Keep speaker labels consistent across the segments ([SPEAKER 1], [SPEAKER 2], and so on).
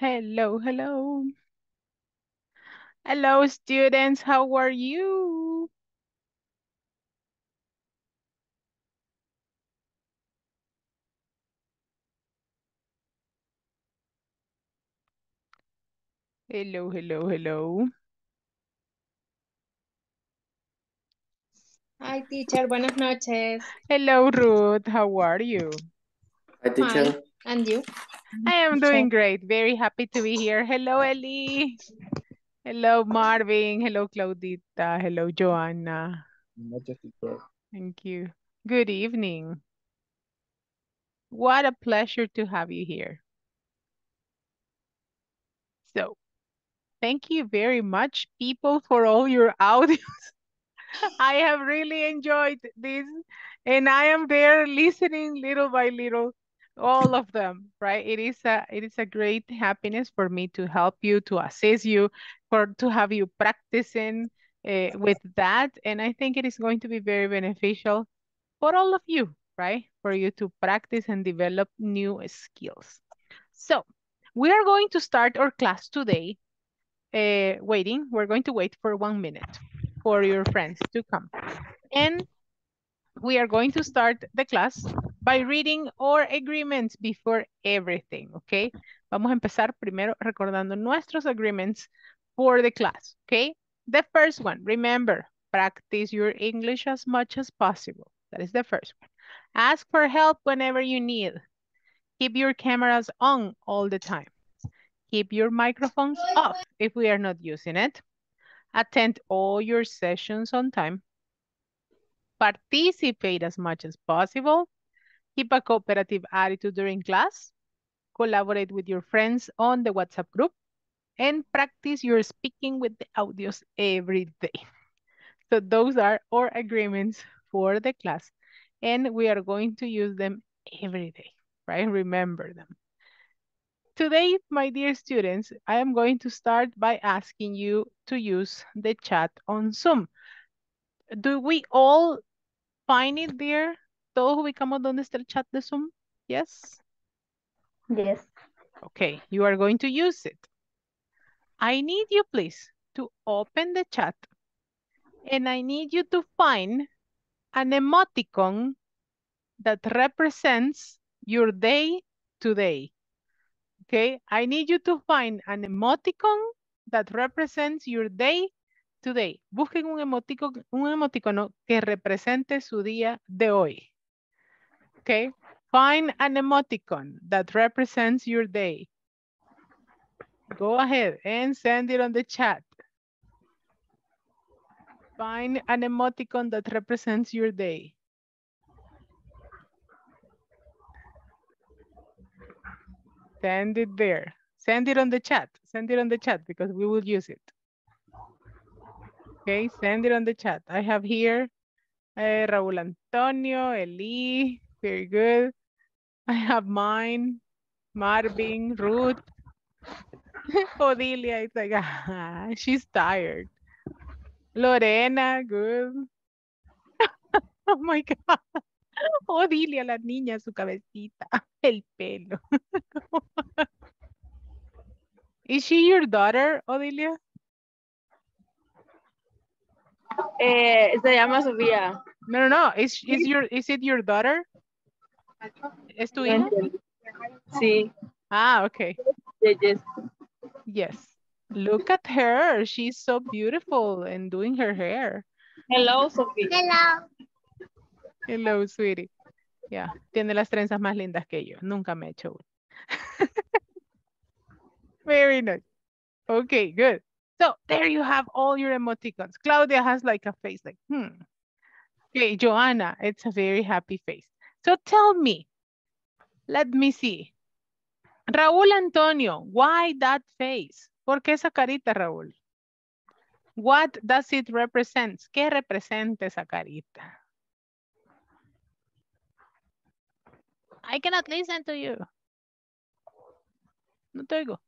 [SPEAKER 1] Hello, hello. Hello, students. How are you? Hello, hello, hello.
[SPEAKER 2] Hi, teacher. Buenas noches.
[SPEAKER 1] Hello, Ruth. How are you?
[SPEAKER 3] Hi, teacher.
[SPEAKER 2] And you?
[SPEAKER 1] I am doing great. Very happy to be here. Hello, Ellie. Hello, Marvin. Hello, Claudita. Hello, Joanna. Thank you. Good evening. What a pleasure to have you here. So, thank you very much, people, for all your audios. I have really enjoyed this, and I am there listening little by little, all of them, right? It is a it is a great happiness for me to help you, to assist you, for to have you practicing uh, with that, and I think it is going to be very beneficial for all of you, right? For you to practice and develop new skills. So, we are going to start our class today. Uh, waiting, we're going to wait for one minute for your friends to come. And we are going to start the class by reading our agreements before everything, okay? Vamos a empezar primero recordando nuestros agreements for the class, okay? The first one, remember, practice your English as much as possible. That is the first one. Ask for help whenever you need. Keep your cameras on all the time. Keep your microphones off if we are not using it. Attend all your sessions on time. Participate as much as possible. Keep a cooperative attitude during class. Collaborate with your friends on the WhatsApp group. And practice your speaking with the audios every day. So those are our agreements for the class. And we are going to use them every day, right? Remember them. Today, my dear students, I am going to start by asking you to use the chat on Zoom. Do we all find it there? ¿Todos ubicamos dónde está el chat de Zoom? Yes?
[SPEAKER 4] Yes.
[SPEAKER 1] Okay, you are going to use it. I need you, please, to open the chat. And I need you to find an emoticon that represents your day today. Okay, I need you to find an emoticon that represents your day today. Busquen un emoticono, un emoticono que represente su día de hoy. Okay, find an emoticon that represents your day. Go ahead and send it on the chat. Find an emoticon that represents your day. Send it there. Send it on the chat. Send it on the chat because we will use it. Okay, send it on the chat. I have here uh, Raúl Antonio, Eli, very good. I have mine, Marvin, Ruth, Odilia. It's like, ah, she's tired. Lorena, good. oh my God. Odilia, la niña, su cabecita, el pelo. Is she your daughter, Odilia?
[SPEAKER 4] Eh, se llama Sofía.
[SPEAKER 1] No, no, no. Is, is, your, is it your daughter? ¿Es tu hija?
[SPEAKER 4] Sí.
[SPEAKER 1] Ah, okay.
[SPEAKER 4] Yes, yes.
[SPEAKER 1] Yes. Look at her. She's so beautiful and doing her hair.
[SPEAKER 4] Hello, Sofía.
[SPEAKER 2] Hello.
[SPEAKER 1] Hello, sweetie. Yeah, tiene las trenzas más lindas que yo. Nunca me he hecho una. Very nice. Okay, good. So there you have all your emoticons. Claudia has like a face like, hmm. Okay, Joanna, it's a very happy face. So tell me, let me see. Raúl Antonio, why that face? ¿Por qué esa carita, Raúl? What does it represent? ¿Qué representa esa carita? I cannot listen to you. No te oigo.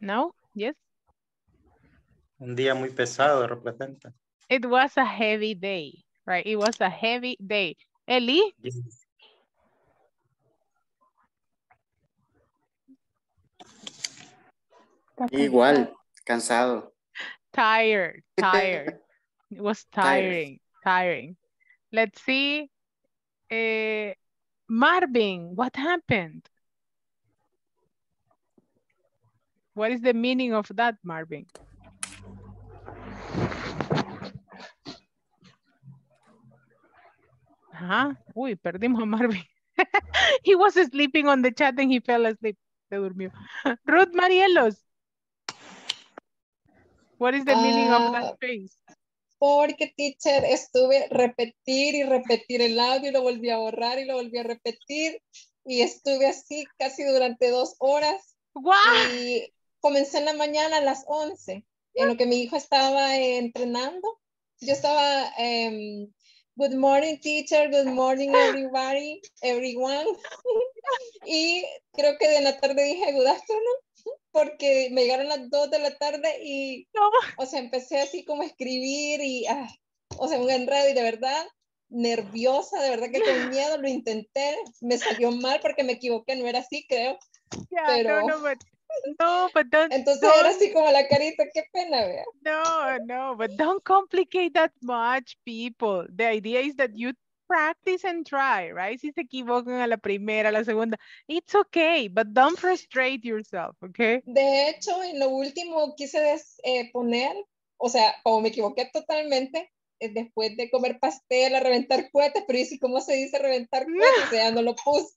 [SPEAKER 1] No? Yes?
[SPEAKER 3] Un día muy pesado representa.
[SPEAKER 1] It was a heavy day, right? It was a heavy day. Eli,
[SPEAKER 3] Yes.
[SPEAKER 5] Igual, cansado.
[SPEAKER 1] tired, tired. It was tiring, tiring. Let's see. Eh, Marvin, what happened? What is the meaning of that, Marvin? Ajá. Uy, perdimos a Marvin. he was sleeping on the chat and he fell asleep. Se durmió. Ruth Marielos. What is the meaning of
[SPEAKER 2] Ah,
[SPEAKER 1] that face?
[SPEAKER 2] Porque, teacher, estuve repetir y repetir el audio y lo volví a borrar y lo volví a repetir. Y estuve así casi durante dos horas.
[SPEAKER 1] ¡Guau!
[SPEAKER 2] Y comencé en la mañana a las 11, en lo que mi hijo estaba eh, entrenando. Yo estaba, em, good morning teacher, good morning everybody, everyone. y creo que de la tarde dije good afternoon, porque me llegaron las 2 de la tarde y,
[SPEAKER 1] No.
[SPEAKER 2] o sea, empecé así como a escribir y, ah, o sea, un enredo y de verdad nerviosa, de verdad que con miedo lo intenté, me salió mal porque me equivoqué, no era así, creo.
[SPEAKER 1] Yeah,
[SPEAKER 2] pero-
[SPEAKER 1] no, no, but no, but don't,
[SPEAKER 2] Entonces
[SPEAKER 1] don't-
[SPEAKER 2] era así como la carita, qué pena, vea.
[SPEAKER 1] no, no, but don't complicate that much, people. The idea is that you practice and try, right? Si se equivocan a la primera, a la segunda, it's okay, but don't frustrate yourself, okay?
[SPEAKER 2] De hecho, en lo último quise des- eh, poner, o sea, como me equivoqué totalmente, eh, después de comer pastel, a reventar cohetes, pero ¿y si cómo se dice reventar cohetes? O sea, no lo puse.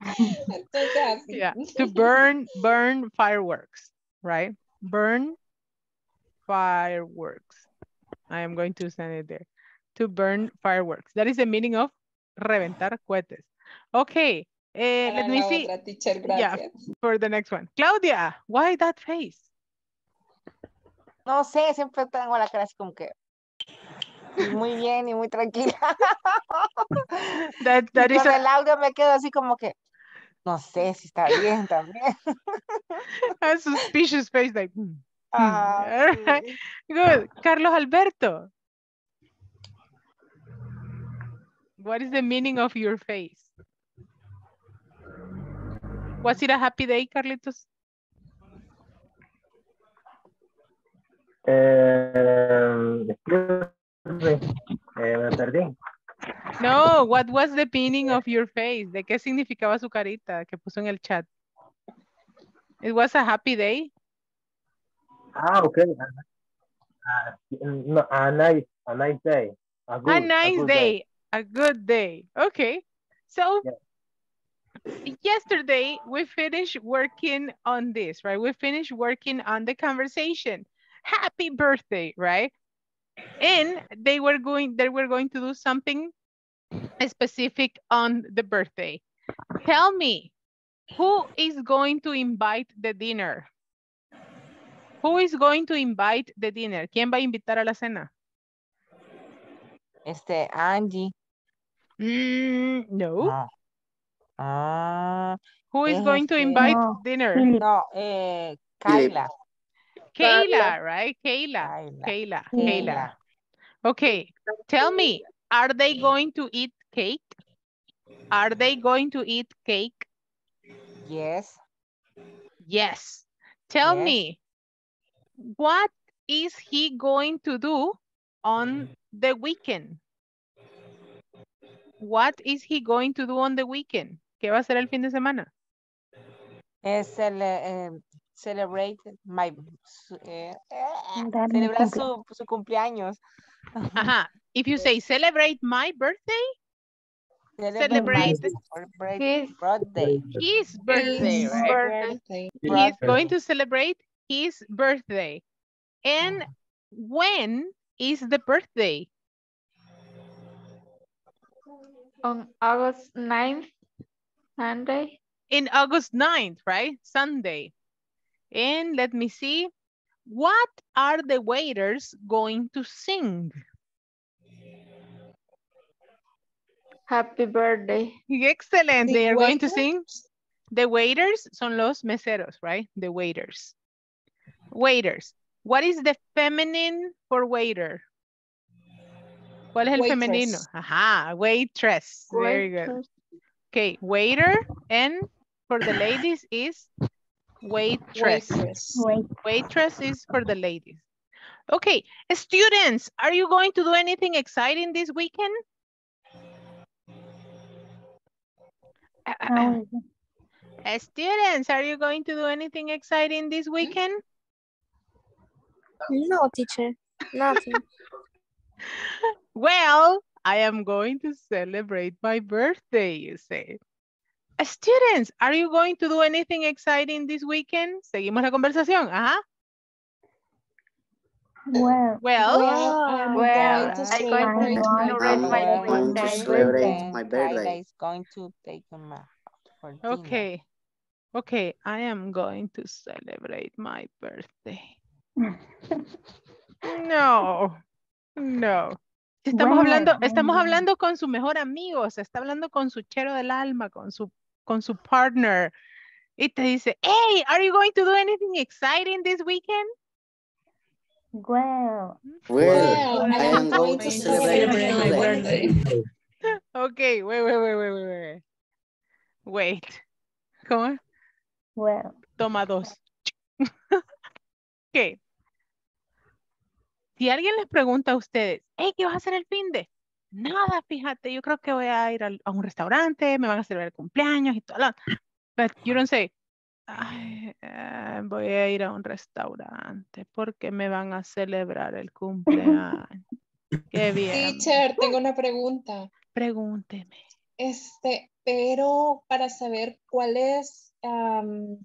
[SPEAKER 2] Entonces.
[SPEAKER 1] Yeah, to burn, burn fireworks, right? Burn fireworks. I am going to send it there. To burn fireworks. That is the meaning of reventar cohetes. Okay,
[SPEAKER 2] Para
[SPEAKER 1] let me see
[SPEAKER 2] otra, teacher,
[SPEAKER 1] Yeah. for the next one. Claudia, why that face?
[SPEAKER 6] No sé, siempre tengo la cara así como que y muy bien y muy tranquila.
[SPEAKER 1] That, that
[SPEAKER 6] y
[SPEAKER 1] is
[SPEAKER 6] con
[SPEAKER 1] a,
[SPEAKER 6] el audio me quedo así como que no sé si está bien también.
[SPEAKER 1] a suspicious face, like,
[SPEAKER 6] Ajá,
[SPEAKER 1] alright,
[SPEAKER 6] sí.
[SPEAKER 1] good. Carlos Alberto. What is the meaning of your face? Was it a happy day, Carlitos?
[SPEAKER 3] Eh, eh, me perdí.
[SPEAKER 1] No, what was the meaning of your face? ¿De qué significaba su carita que puso en el chat? It was a happy day.
[SPEAKER 3] Ah, okay. No, a nice, a nice day. A, good,
[SPEAKER 1] a nice
[SPEAKER 3] good
[SPEAKER 1] day. A good day. Okay. So yesterday we finished working on this, right? We finished working on the conversation. Happy birthday, right? And they were going they were going to do something specific on the birthday. Tell me, who is going to invite the dinner? Who is going to invite the dinner? ¿Quién va a invitar a la cena?
[SPEAKER 6] Este, Angie.
[SPEAKER 1] Mm, no.
[SPEAKER 6] No. Ah,
[SPEAKER 1] Who is
[SPEAKER 6] Es
[SPEAKER 1] going to invite
[SPEAKER 7] No.
[SPEAKER 1] dinner?
[SPEAKER 6] no, eh, Kyla.
[SPEAKER 1] Kayla, right? Kayla. Kayla. Kayla.
[SPEAKER 6] Kayla.
[SPEAKER 1] Okay. Tell me, are they going to eat cake? Are they going to eat cake?
[SPEAKER 6] Yes.
[SPEAKER 1] Yes. Tell
[SPEAKER 6] Yes.
[SPEAKER 1] me, what is he going to do on the weekend? What is he going to do on the weekend? ¿Qué va a hacer el fin de semana?
[SPEAKER 6] Es cele- eh, celebrate my eh, eh,
[SPEAKER 7] Dar mi
[SPEAKER 6] celebrar su, su cumpleaños.
[SPEAKER 1] Ajá. If you say celebrate my birthday,
[SPEAKER 6] Celebrate
[SPEAKER 1] Celebrate.
[SPEAKER 7] His
[SPEAKER 6] birthday.
[SPEAKER 1] his birthday,
[SPEAKER 2] His
[SPEAKER 1] right?
[SPEAKER 2] birthday.
[SPEAKER 1] He's going to celebrate his birthday. And when is the birthday?
[SPEAKER 7] on August 9th, Sunday.
[SPEAKER 1] In August 9th, right? Sunday. And let me see. What are the waiters going to sing?
[SPEAKER 7] Happy birthday.
[SPEAKER 1] Excellent.
[SPEAKER 2] The
[SPEAKER 1] They are going to sing. The waiters son los meseros, right? The waiters. Waiters. What is the feminine for waiter? ¿Cuál es el femenino?
[SPEAKER 2] Waitress.
[SPEAKER 1] Ajá, waitress. Very good. Okay, waiter and for the ladies is waitress.
[SPEAKER 2] Waitress.
[SPEAKER 1] Waitress is for the ladies. Okay, students, are you going to do anything exciting this weekend? Uh, uh, uh. uh Students, are you going to do anything exciting this hmm? weekend?
[SPEAKER 8] No, teacher. Nothing.
[SPEAKER 1] Well, I am going to celebrate my birthday, you say. Students, are you going to do anything exciting this weekend? Seguimos la conversación. Ajá.
[SPEAKER 7] Well,
[SPEAKER 1] Well,
[SPEAKER 2] I'm
[SPEAKER 6] Well,
[SPEAKER 2] going to
[SPEAKER 6] I'm
[SPEAKER 2] celebrate
[SPEAKER 7] going
[SPEAKER 2] my
[SPEAKER 7] to
[SPEAKER 2] birthday.
[SPEAKER 7] birthday.
[SPEAKER 5] celebrate my
[SPEAKER 6] Kyla
[SPEAKER 5] birthday.
[SPEAKER 6] is going to take him out for dinner.
[SPEAKER 1] okay. Okay, I am going to celebrate my birthday. No, no. Estamos hablando, estamos hablando con su mejor amigo, o sea, está hablando con su chero del alma, con su, con su partner. Y te dice, hey, are you going to do anything exciting this weekend?
[SPEAKER 7] well,
[SPEAKER 5] Well,
[SPEAKER 2] Well,
[SPEAKER 5] I am going to celebrate my birthday.
[SPEAKER 1] Okay, wait, wait, wait, wait, wait, wait. Wait. ¿Cómo?
[SPEAKER 7] well,
[SPEAKER 1] Toma dos. ok. Si alguien les pregunta a ustedes, hey, ¿qué vas a hacer el fin de? Nada, fíjate, yo creo que voy a ir al- a un restaurante, me van a celebrar el cumpleaños y todo. lo- But you don't say, "Ay, eh, voy a ir a un restaurante porque me van a celebrar el cumpleaños. Qué bien.
[SPEAKER 2] Teacher, tengo una pregunta.
[SPEAKER 1] Pregúnteme.
[SPEAKER 2] Este, pero para saber cuál es am,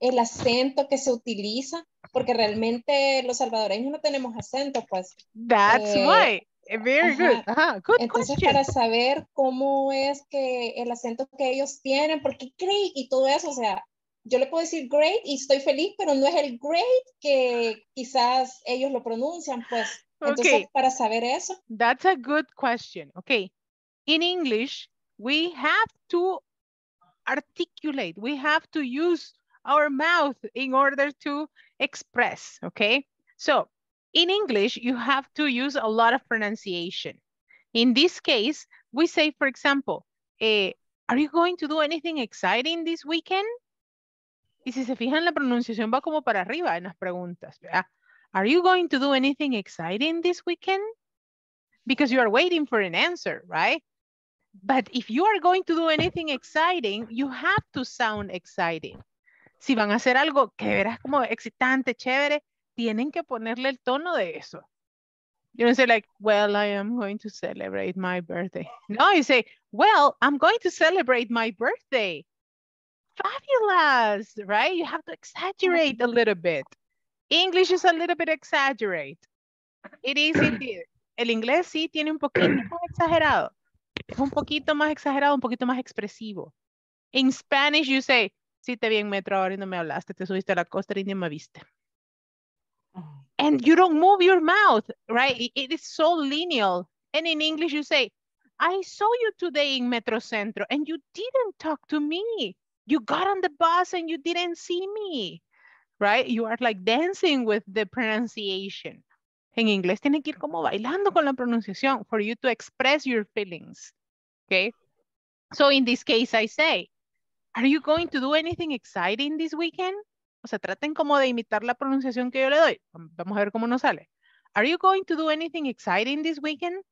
[SPEAKER 2] el acento que se utiliza, porque realmente los salvadoreños no tenemos acento, pues.
[SPEAKER 1] That's
[SPEAKER 2] Eh,
[SPEAKER 1] why. Eh, Very good. Ajá, good
[SPEAKER 2] Entonces,
[SPEAKER 1] question.
[SPEAKER 2] para saber cómo es que el acento que ellos tienen, porque great y todo eso, o sea, yo le puedo decir great y estoy feliz, pero no es el great que quizás ellos lo pronuncian, pues. Entonces,
[SPEAKER 1] Okay.
[SPEAKER 2] para saber eso,
[SPEAKER 1] That's a good question. Okay. In English, we have to articulate. We have to use our mouth in order to express. Okay. So in English, you have to use a lot of pronunciation. In this case, we say, for example, eh, are you going to do anything exciting this weekend? Y si se fijan, la pronunciación va como para arriba en las preguntas. ¿verdad? Are you going to do anything exciting this weekend? because you are waiting for an answer, right? But if you are going to do anything exciting, you have to sound exciting. Si van a hacer algo que verás como excitante, chévere, tienen que ponerle el tono de eso. You don't say like, well, I am going to celebrate my birthday. No, you say, well, I'm going to celebrate my birthday. Fabulous, right? You have to exaggerate a little bit. English is a little bit exaggerate. It is indeed. El inglés sí tiene un poquito más exagerado. Es un poquito más exagerado, un poquito más expresivo. In Spanish you say, sí te vi en metro ahora y no me hablaste, te subiste a la costa y ni me viste. And you don't move your mouth, right? It- is so lineal. And in English you say, I saw you today in Metro Centro and you didn't talk to me. You got on the bus and you didn't see me, right? You are like dancing with the pronunciation. En inglés tiene que ir como bailando con la pronunciación for you to express your feelings. Okay. So in this case, I say, are you going to do anything exciting this weekend? O sea, traten como de imitar la pronunciación que yo le doy. Vamos a ver cómo nos sale. Are you going to do anything exciting this weekend?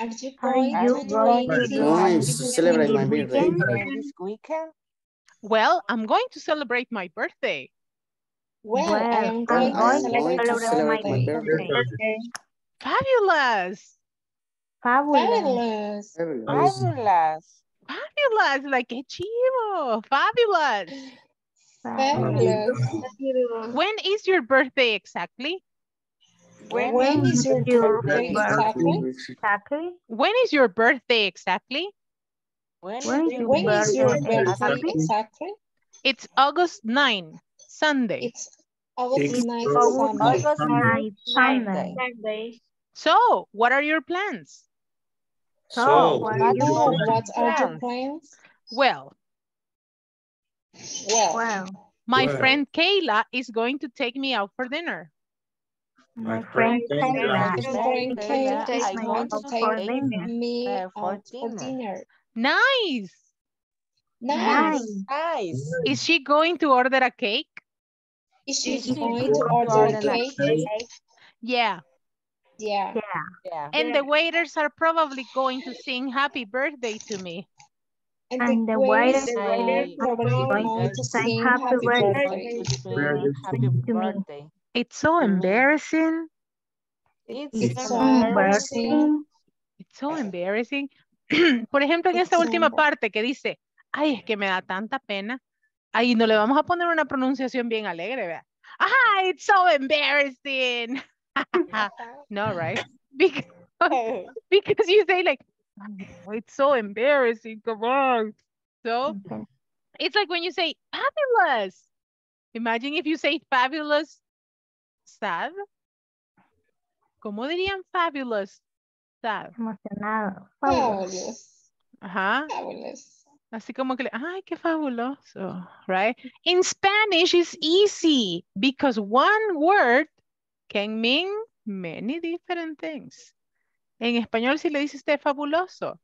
[SPEAKER 2] are you
[SPEAKER 7] Are
[SPEAKER 2] going
[SPEAKER 7] you
[SPEAKER 2] to
[SPEAKER 7] going do
[SPEAKER 5] celebrate my birthday.
[SPEAKER 6] This weekend?
[SPEAKER 1] Well, I'm going to celebrate my birthday.
[SPEAKER 2] Well,
[SPEAKER 7] I'm
[SPEAKER 2] going to celebrate
[SPEAKER 5] going to
[SPEAKER 2] my
[SPEAKER 5] celebrate my
[SPEAKER 2] birthday.
[SPEAKER 5] birthday.
[SPEAKER 1] Fabulous.
[SPEAKER 7] fabulous.
[SPEAKER 2] Fabulous.
[SPEAKER 5] Fabulous.
[SPEAKER 6] Fabulous.
[SPEAKER 1] Fabulous. Like, qué chivo. Fabulous.
[SPEAKER 2] Fabulous.
[SPEAKER 1] When is your birthday exactly?
[SPEAKER 6] When
[SPEAKER 2] When is your
[SPEAKER 7] your
[SPEAKER 2] birthday
[SPEAKER 7] birthday?
[SPEAKER 2] exactly?
[SPEAKER 7] Exactly.
[SPEAKER 1] When is your birthday exactly?
[SPEAKER 6] When
[SPEAKER 7] When
[SPEAKER 6] is
[SPEAKER 7] is
[SPEAKER 6] your
[SPEAKER 2] When is your
[SPEAKER 7] birthday
[SPEAKER 2] birthday
[SPEAKER 7] exactly?
[SPEAKER 2] exactly?
[SPEAKER 1] It's August 9, Sunday.
[SPEAKER 2] It's August
[SPEAKER 3] It's
[SPEAKER 2] 9th
[SPEAKER 7] August
[SPEAKER 2] Sunday.
[SPEAKER 6] August
[SPEAKER 7] Night, Sunday.
[SPEAKER 6] Sunday.
[SPEAKER 1] So, what are your plans?
[SPEAKER 7] So, what are
[SPEAKER 6] what
[SPEAKER 7] you
[SPEAKER 6] is
[SPEAKER 2] So,
[SPEAKER 7] going
[SPEAKER 2] what are your
[SPEAKER 6] plans?
[SPEAKER 2] plans?
[SPEAKER 1] Well,
[SPEAKER 2] Well,
[SPEAKER 7] Well,
[SPEAKER 1] my
[SPEAKER 3] Well.
[SPEAKER 1] friend Kayla is going to take me out for dinner.
[SPEAKER 7] My
[SPEAKER 3] friend
[SPEAKER 7] friend
[SPEAKER 3] Kayla.
[SPEAKER 7] Kayla
[SPEAKER 2] My friend Kayla
[SPEAKER 6] Take
[SPEAKER 2] is going to take me out for
[SPEAKER 6] dinner.
[SPEAKER 2] dinner.
[SPEAKER 1] Nice.
[SPEAKER 2] Nice.
[SPEAKER 7] Nice.
[SPEAKER 6] Nice.
[SPEAKER 1] Is she going to order a cake?
[SPEAKER 2] Is she
[SPEAKER 6] Is she
[SPEAKER 2] going to
[SPEAKER 6] going to
[SPEAKER 2] order a
[SPEAKER 6] order a
[SPEAKER 2] cake?
[SPEAKER 6] cake?
[SPEAKER 1] Yeah.
[SPEAKER 2] Yeah.
[SPEAKER 7] Yeah.
[SPEAKER 6] Yeah.
[SPEAKER 1] And the waiters are probably going to sing happy birthday to me.
[SPEAKER 2] And,
[SPEAKER 7] And
[SPEAKER 2] the
[SPEAKER 7] the sing
[SPEAKER 2] sing
[SPEAKER 7] happy
[SPEAKER 2] happy
[SPEAKER 7] birthday.
[SPEAKER 6] happy birthday.
[SPEAKER 1] It's so
[SPEAKER 6] Mm.
[SPEAKER 1] embarrassing.
[SPEAKER 6] It's,
[SPEAKER 2] It's so
[SPEAKER 6] embarrassing.
[SPEAKER 1] It's so embarrassing. Por ejemplo, en
[SPEAKER 2] It's
[SPEAKER 1] esta
[SPEAKER 2] so
[SPEAKER 1] última parte que dice, ay, es que me da tanta pena. Ahí no le vamos a poner una pronunciación bien alegre, ¿verdad? Ajá, it's so embarrassing. no, right? Because, because you say like, "Oh, it's so embarrassing, come on. So,
[SPEAKER 7] Okay.
[SPEAKER 1] it's like when you say fabulous. Imagine if you say fabulous, sad. ¿Cómo dirían fabulous, sad?
[SPEAKER 7] Emocionado. Fabulous.
[SPEAKER 2] Fabulous.
[SPEAKER 1] Ajá.
[SPEAKER 2] Fabulous.
[SPEAKER 1] Así como que, le- ay, qué fabuloso, right? In Spanish, it's easy because one word can mean many different things. En español, si le dice usted fabuloso,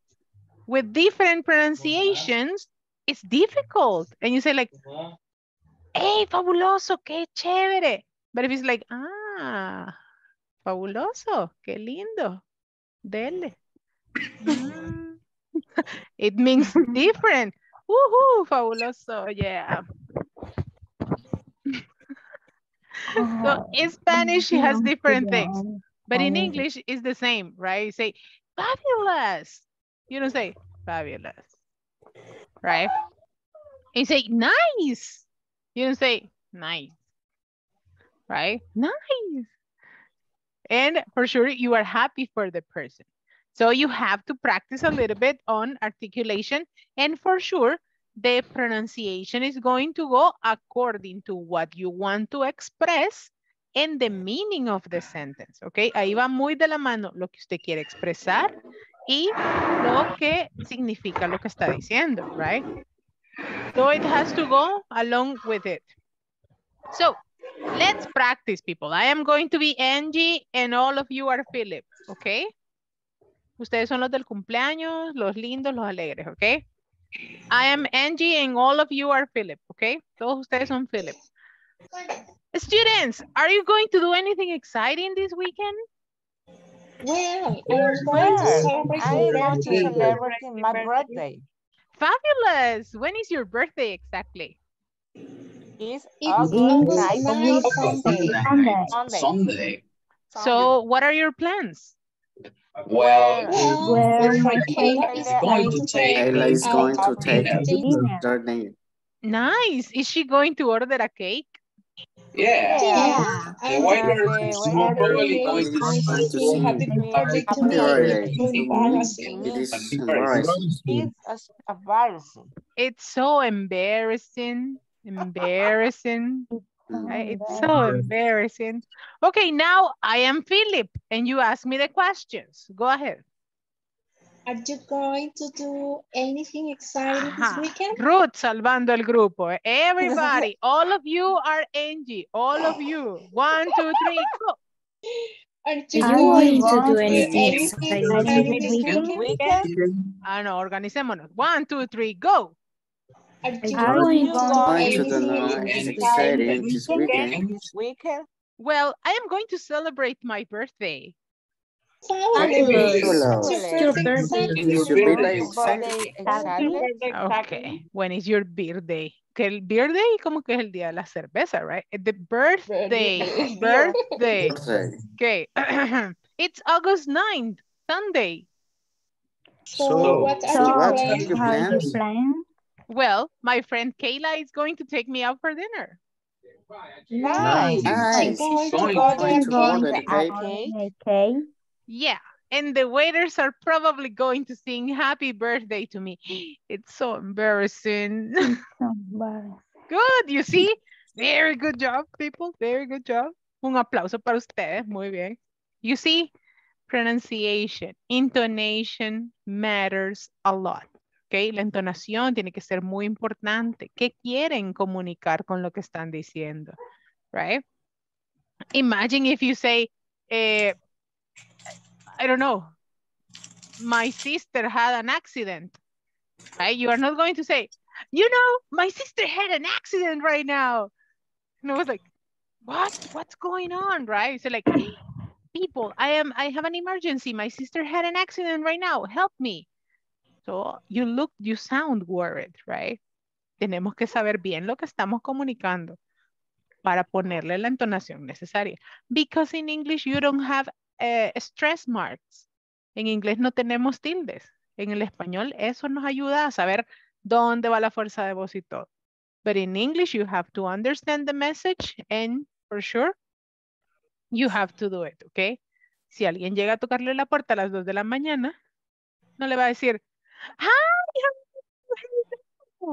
[SPEAKER 1] with different pronunciations, it's difficult. And you say like, hey, fabuloso, qué chévere. But if it's like, ah, fabuloso, qué lindo, dele. Mm. It means different. Woohoo, fabuloso, yeah. So
[SPEAKER 7] Ah,
[SPEAKER 1] in Spanish, it has different things, but in English, it's the same, right? You say fabulous. You don't say fabulous, right? You say nice. You don't say nice, right? Nice. And for sure, you are happy for the person. So you have to practice a little bit on articulation. And for sure, the pronunciation is going to go according to what you want to express and the meaning of the sentence, ¿ok? Ahí va muy de la mano lo que usted quiere expresar y lo que significa lo que está diciendo, right? So it has to go along with it. So let's practice, people. I am going to be Angie and all of you are Philip, ¿ok? Ustedes son los del cumpleaños, los lindos, los alegres, ¿ok? I am Angie and all of you are Philip, ¿ok? Todos ustedes son Philip. Students, are you going to do anything exciting this weekend?
[SPEAKER 2] Well, I am going to celebrate
[SPEAKER 6] I
[SPEAKER 2] your
[SPEAKER 6] want to
[SPEAKER 2] birthday.
[SPEAKER 6] celebrate my birthday.
[SPEAKER 1] Fabulous. When is your birthday exactly?
[SPEAKER 6] It's
[SPEAKER 2] It's
[SPEAKER 6] August
[SPEAKER 2] August
[SPEAKER 6] 9th,
[SPEAKER 2] 9th, Sunday.
[SPEAKER 1] So what are your plans?
[SPEAKER 9] Well,
[SPEAKER 2] Well,
[SPEAKER 7] Well,
[SPEAKER 2] my
[SPEAKER 7] my
[SPEAKER 2] friend Kayla is going to take
[SPEAKER 9] going
[SPEAKER 5] Kayla is going to take
[SPEAKER 2] dinner.
[SPEAKER 7] Dinner.
[SPEAKER 5] name.
[SPEAKER 1] Nice. Is she going to order a cake?
[SPEAKER 9] Yeah.
[SPEAKER 2] Yeah,
[SPEAKER 9] The
[SPEAKER 2] and
[SPEAKER 9] waiter
[SPEAKER 6] the
[SPEAKER 9] more probably going to
[SPEAKER 2] going
[SPEAKER 5] going
[SPEAKER 2] to
[SPEAKER 5] to
[SPEAKER 2] sing
[SPEAKER 5] sing
[SPEAKER 2] happy birthday to
[SPEAKER 6] Happy
[SPEAKER 2] me.
[SPEAKER 5] birthday
[SPEAKER 2] It's
[SPEAKER 5] to me.
[SPEAKER 2] embarrassing.
[SPEAKER 5] It is
[SPEAKER 9] Embarrassing.
[SPEAKER 5] embarrassing.
[SPEAKER 6] It's embarrassing.
[SPEAKER 1] It's so embarrassing. Embarrassing. It's so embarrassing. Okay, now I am Philip and you ask me the questions. Go ahead.
[SPEAKER 2] Are you going to do anything exciting this weekend?
[SPEAKER 1] Ruth salvando el grupo. eh. Everybody, all of you are Angie. All of you. One, two, three, go.
[SPEAKER 2] Are you going to do anything
[SPEAKER 7] exciting
[SPEAKER 2] exciting
[SPEAKER 7] this
[SPEAKER 2] this
[SPEAKER 7] weekend?
[SPEAKER 2] weekend?
[SPEAKER 6] Weekend?
[SPEAKER 1] Ah, no, organicémonos. One, two, three, go.
[SPEAKER 2] Are you
[SPEAKER 7] Are
[SPEAKER 2] going
[SPEAKER 7] you
[SPEAKER 2] to do anything
[SPEAKER 5] the
[SPEAKER 9] Anything
[SPEAKER 5] nice
[SPEAKER 2] exciting
[SPEAKER 5] exciting
[SPEAKER 2] this
[SPEAKER 5] this
[SPEAKER 2] weekend?
[SPEAKER 5] weekend.
[SPEAKER 6] This weekend?
[SPEAKER 1] Well, I am going to celebrate my birthday. Okay, when is your birthday? Que el birthday como que es el día de la cerveza, right? The birthday,
[SPEAKER 2] Birthday.
[SPEAKER 1] birthday.
[SPEAKER 5] Birthday.
[SPEAKER 1] Okay, it's August 9th, Sunday.
[SPEAKER 2] So what are
[SPEAKER 5] So
[SPEAKER 2] your
[SPEAKER 5] what are your
[SPEAKER 7] How you
[SPEAKER 5] plans?
[SPEAKER 1] Well, my friend Kayla is going to take me out for dinner.
[SPEAKER 6] Nice.
[SPEAKER 5] Nice.
[SPEAKER 2] Going to
[SPEAKER 9] Going
[SPEAKER 2] order
[SPEAKER 5] Going
[SPEAKER 2] a
[SPEAKER 5] to
[SPEAKER 2] cake?
[SPEAKER 5] order the cake.
[SPEAKER 1] Yeah, and the waiters are probably going to sing happy birthday to me. It's so embarrassing.
[SPEAKER 7] So embarrassing.
[SPEAKER 1] good, you see? Very good job, people. Very good job. Un aplauso para ustedes. Muy bien. You see, pronunciation, intonation matters a lot. Okay, la entonación tiene que ser muy importante. ¿Qué quieren comunicar con lo que están diciendo? Right? Imagine if you say, eh, I don't know, my sister had an accident, right? You are not going to say, you know, my sister had an accident right now. And I was like, what? What's going on, right? So like, people, I am, I have an emergency. My sister had an accident right now. Help me. So you look, you sound worried, right? Tenemos que saber bien lo que estamos comunicando para ponerle la entonación necesaria. Because in English you don't have uh, stress marks. En inglés no tenemos tildes. En el español eso nos ayuda a saber dónde va la fuerza de voz y todo. But in English you have to understand the message and for sure you have to do it, ¿ok? Si alguien llega a tocarle la puerta a las 2 de la mañana, no le va a decir, hi,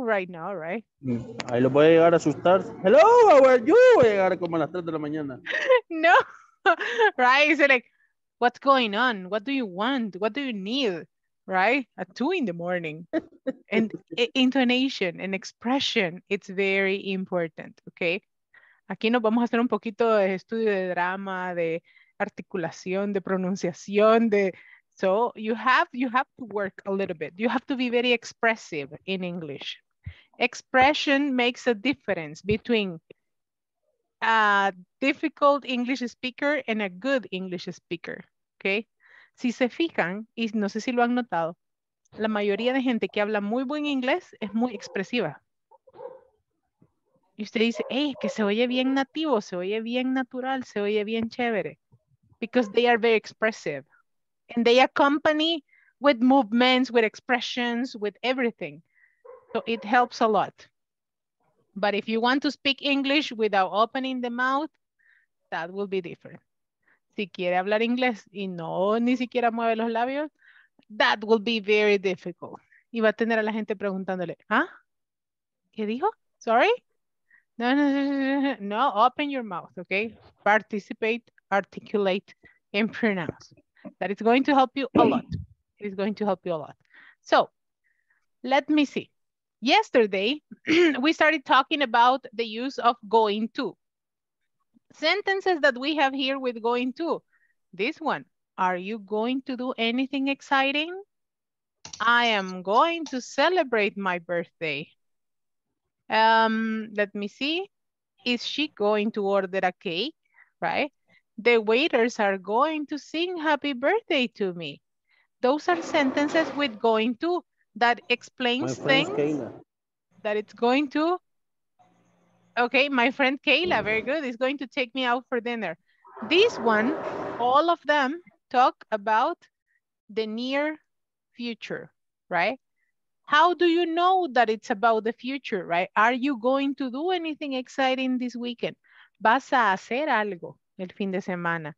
[SPEAKER 1] right now, right?
[SPEAKER 10] Mm, Ahí lo voy a llegar a asustar. Hello, how are you? Voy a llegar como a las 3 de la mañana.
[SPEAKER 1] no, right? So like, what's going on? What do you want? What do you need? Right? At two in the morning. and intonation and expression, it's very important, okay? Aquí nos vamos a hacer un poquito de estudio de drama, de articulación, de pronunciación, de so you have you have to work a little bit. You have to be very expressive in English. Expression makes a difference between a difficult English speaker and a good English speaker. Okay? Si se fijan, y no sé si lo han notado, la mayoría de gente que habla muy buen inglés es muy expresiva. Y usted dice, hey, que se oye bien nativo, se oye bien natural, se oye bien chévere. Because they are very expressive. And they accompany with movements, with expressions, with everything. So it helps a lot. But if you want to speak English without opening the mouth, that will be different. Si quiere hablar inglés y no ni siquiera mueve los labios, that will be very difficult. Y va a tener a la gente preguntándole, ¿ah? ¿Qué dijo? Sorry? No, no, no, no, open your mouth, okay? Participate, articulate, and pronounce. That is going to help you a lot. It is going to help you a lot. So, let me see. Yesterday, we started talking about the use of going to. Sentences that we have here with going to. This one, are you going to do anything exciting? I am going to celebrate my birthday. Um, let me see. Is she going to order a cake, right? The waiters are going to sing happy birthday to me. Those are sentences with going to that explains things
[SPEAKER 10] Kayla.
[SPEAKER 1] that it's going to. Okay, my friend Kayla, very good, is going to take me out for dinner. This one, all of them talk about the near future, right? How do you know that it's about the future, right? Are you going to do anything exciting this weekend? ¿Vas a hacer algo el fin de semana,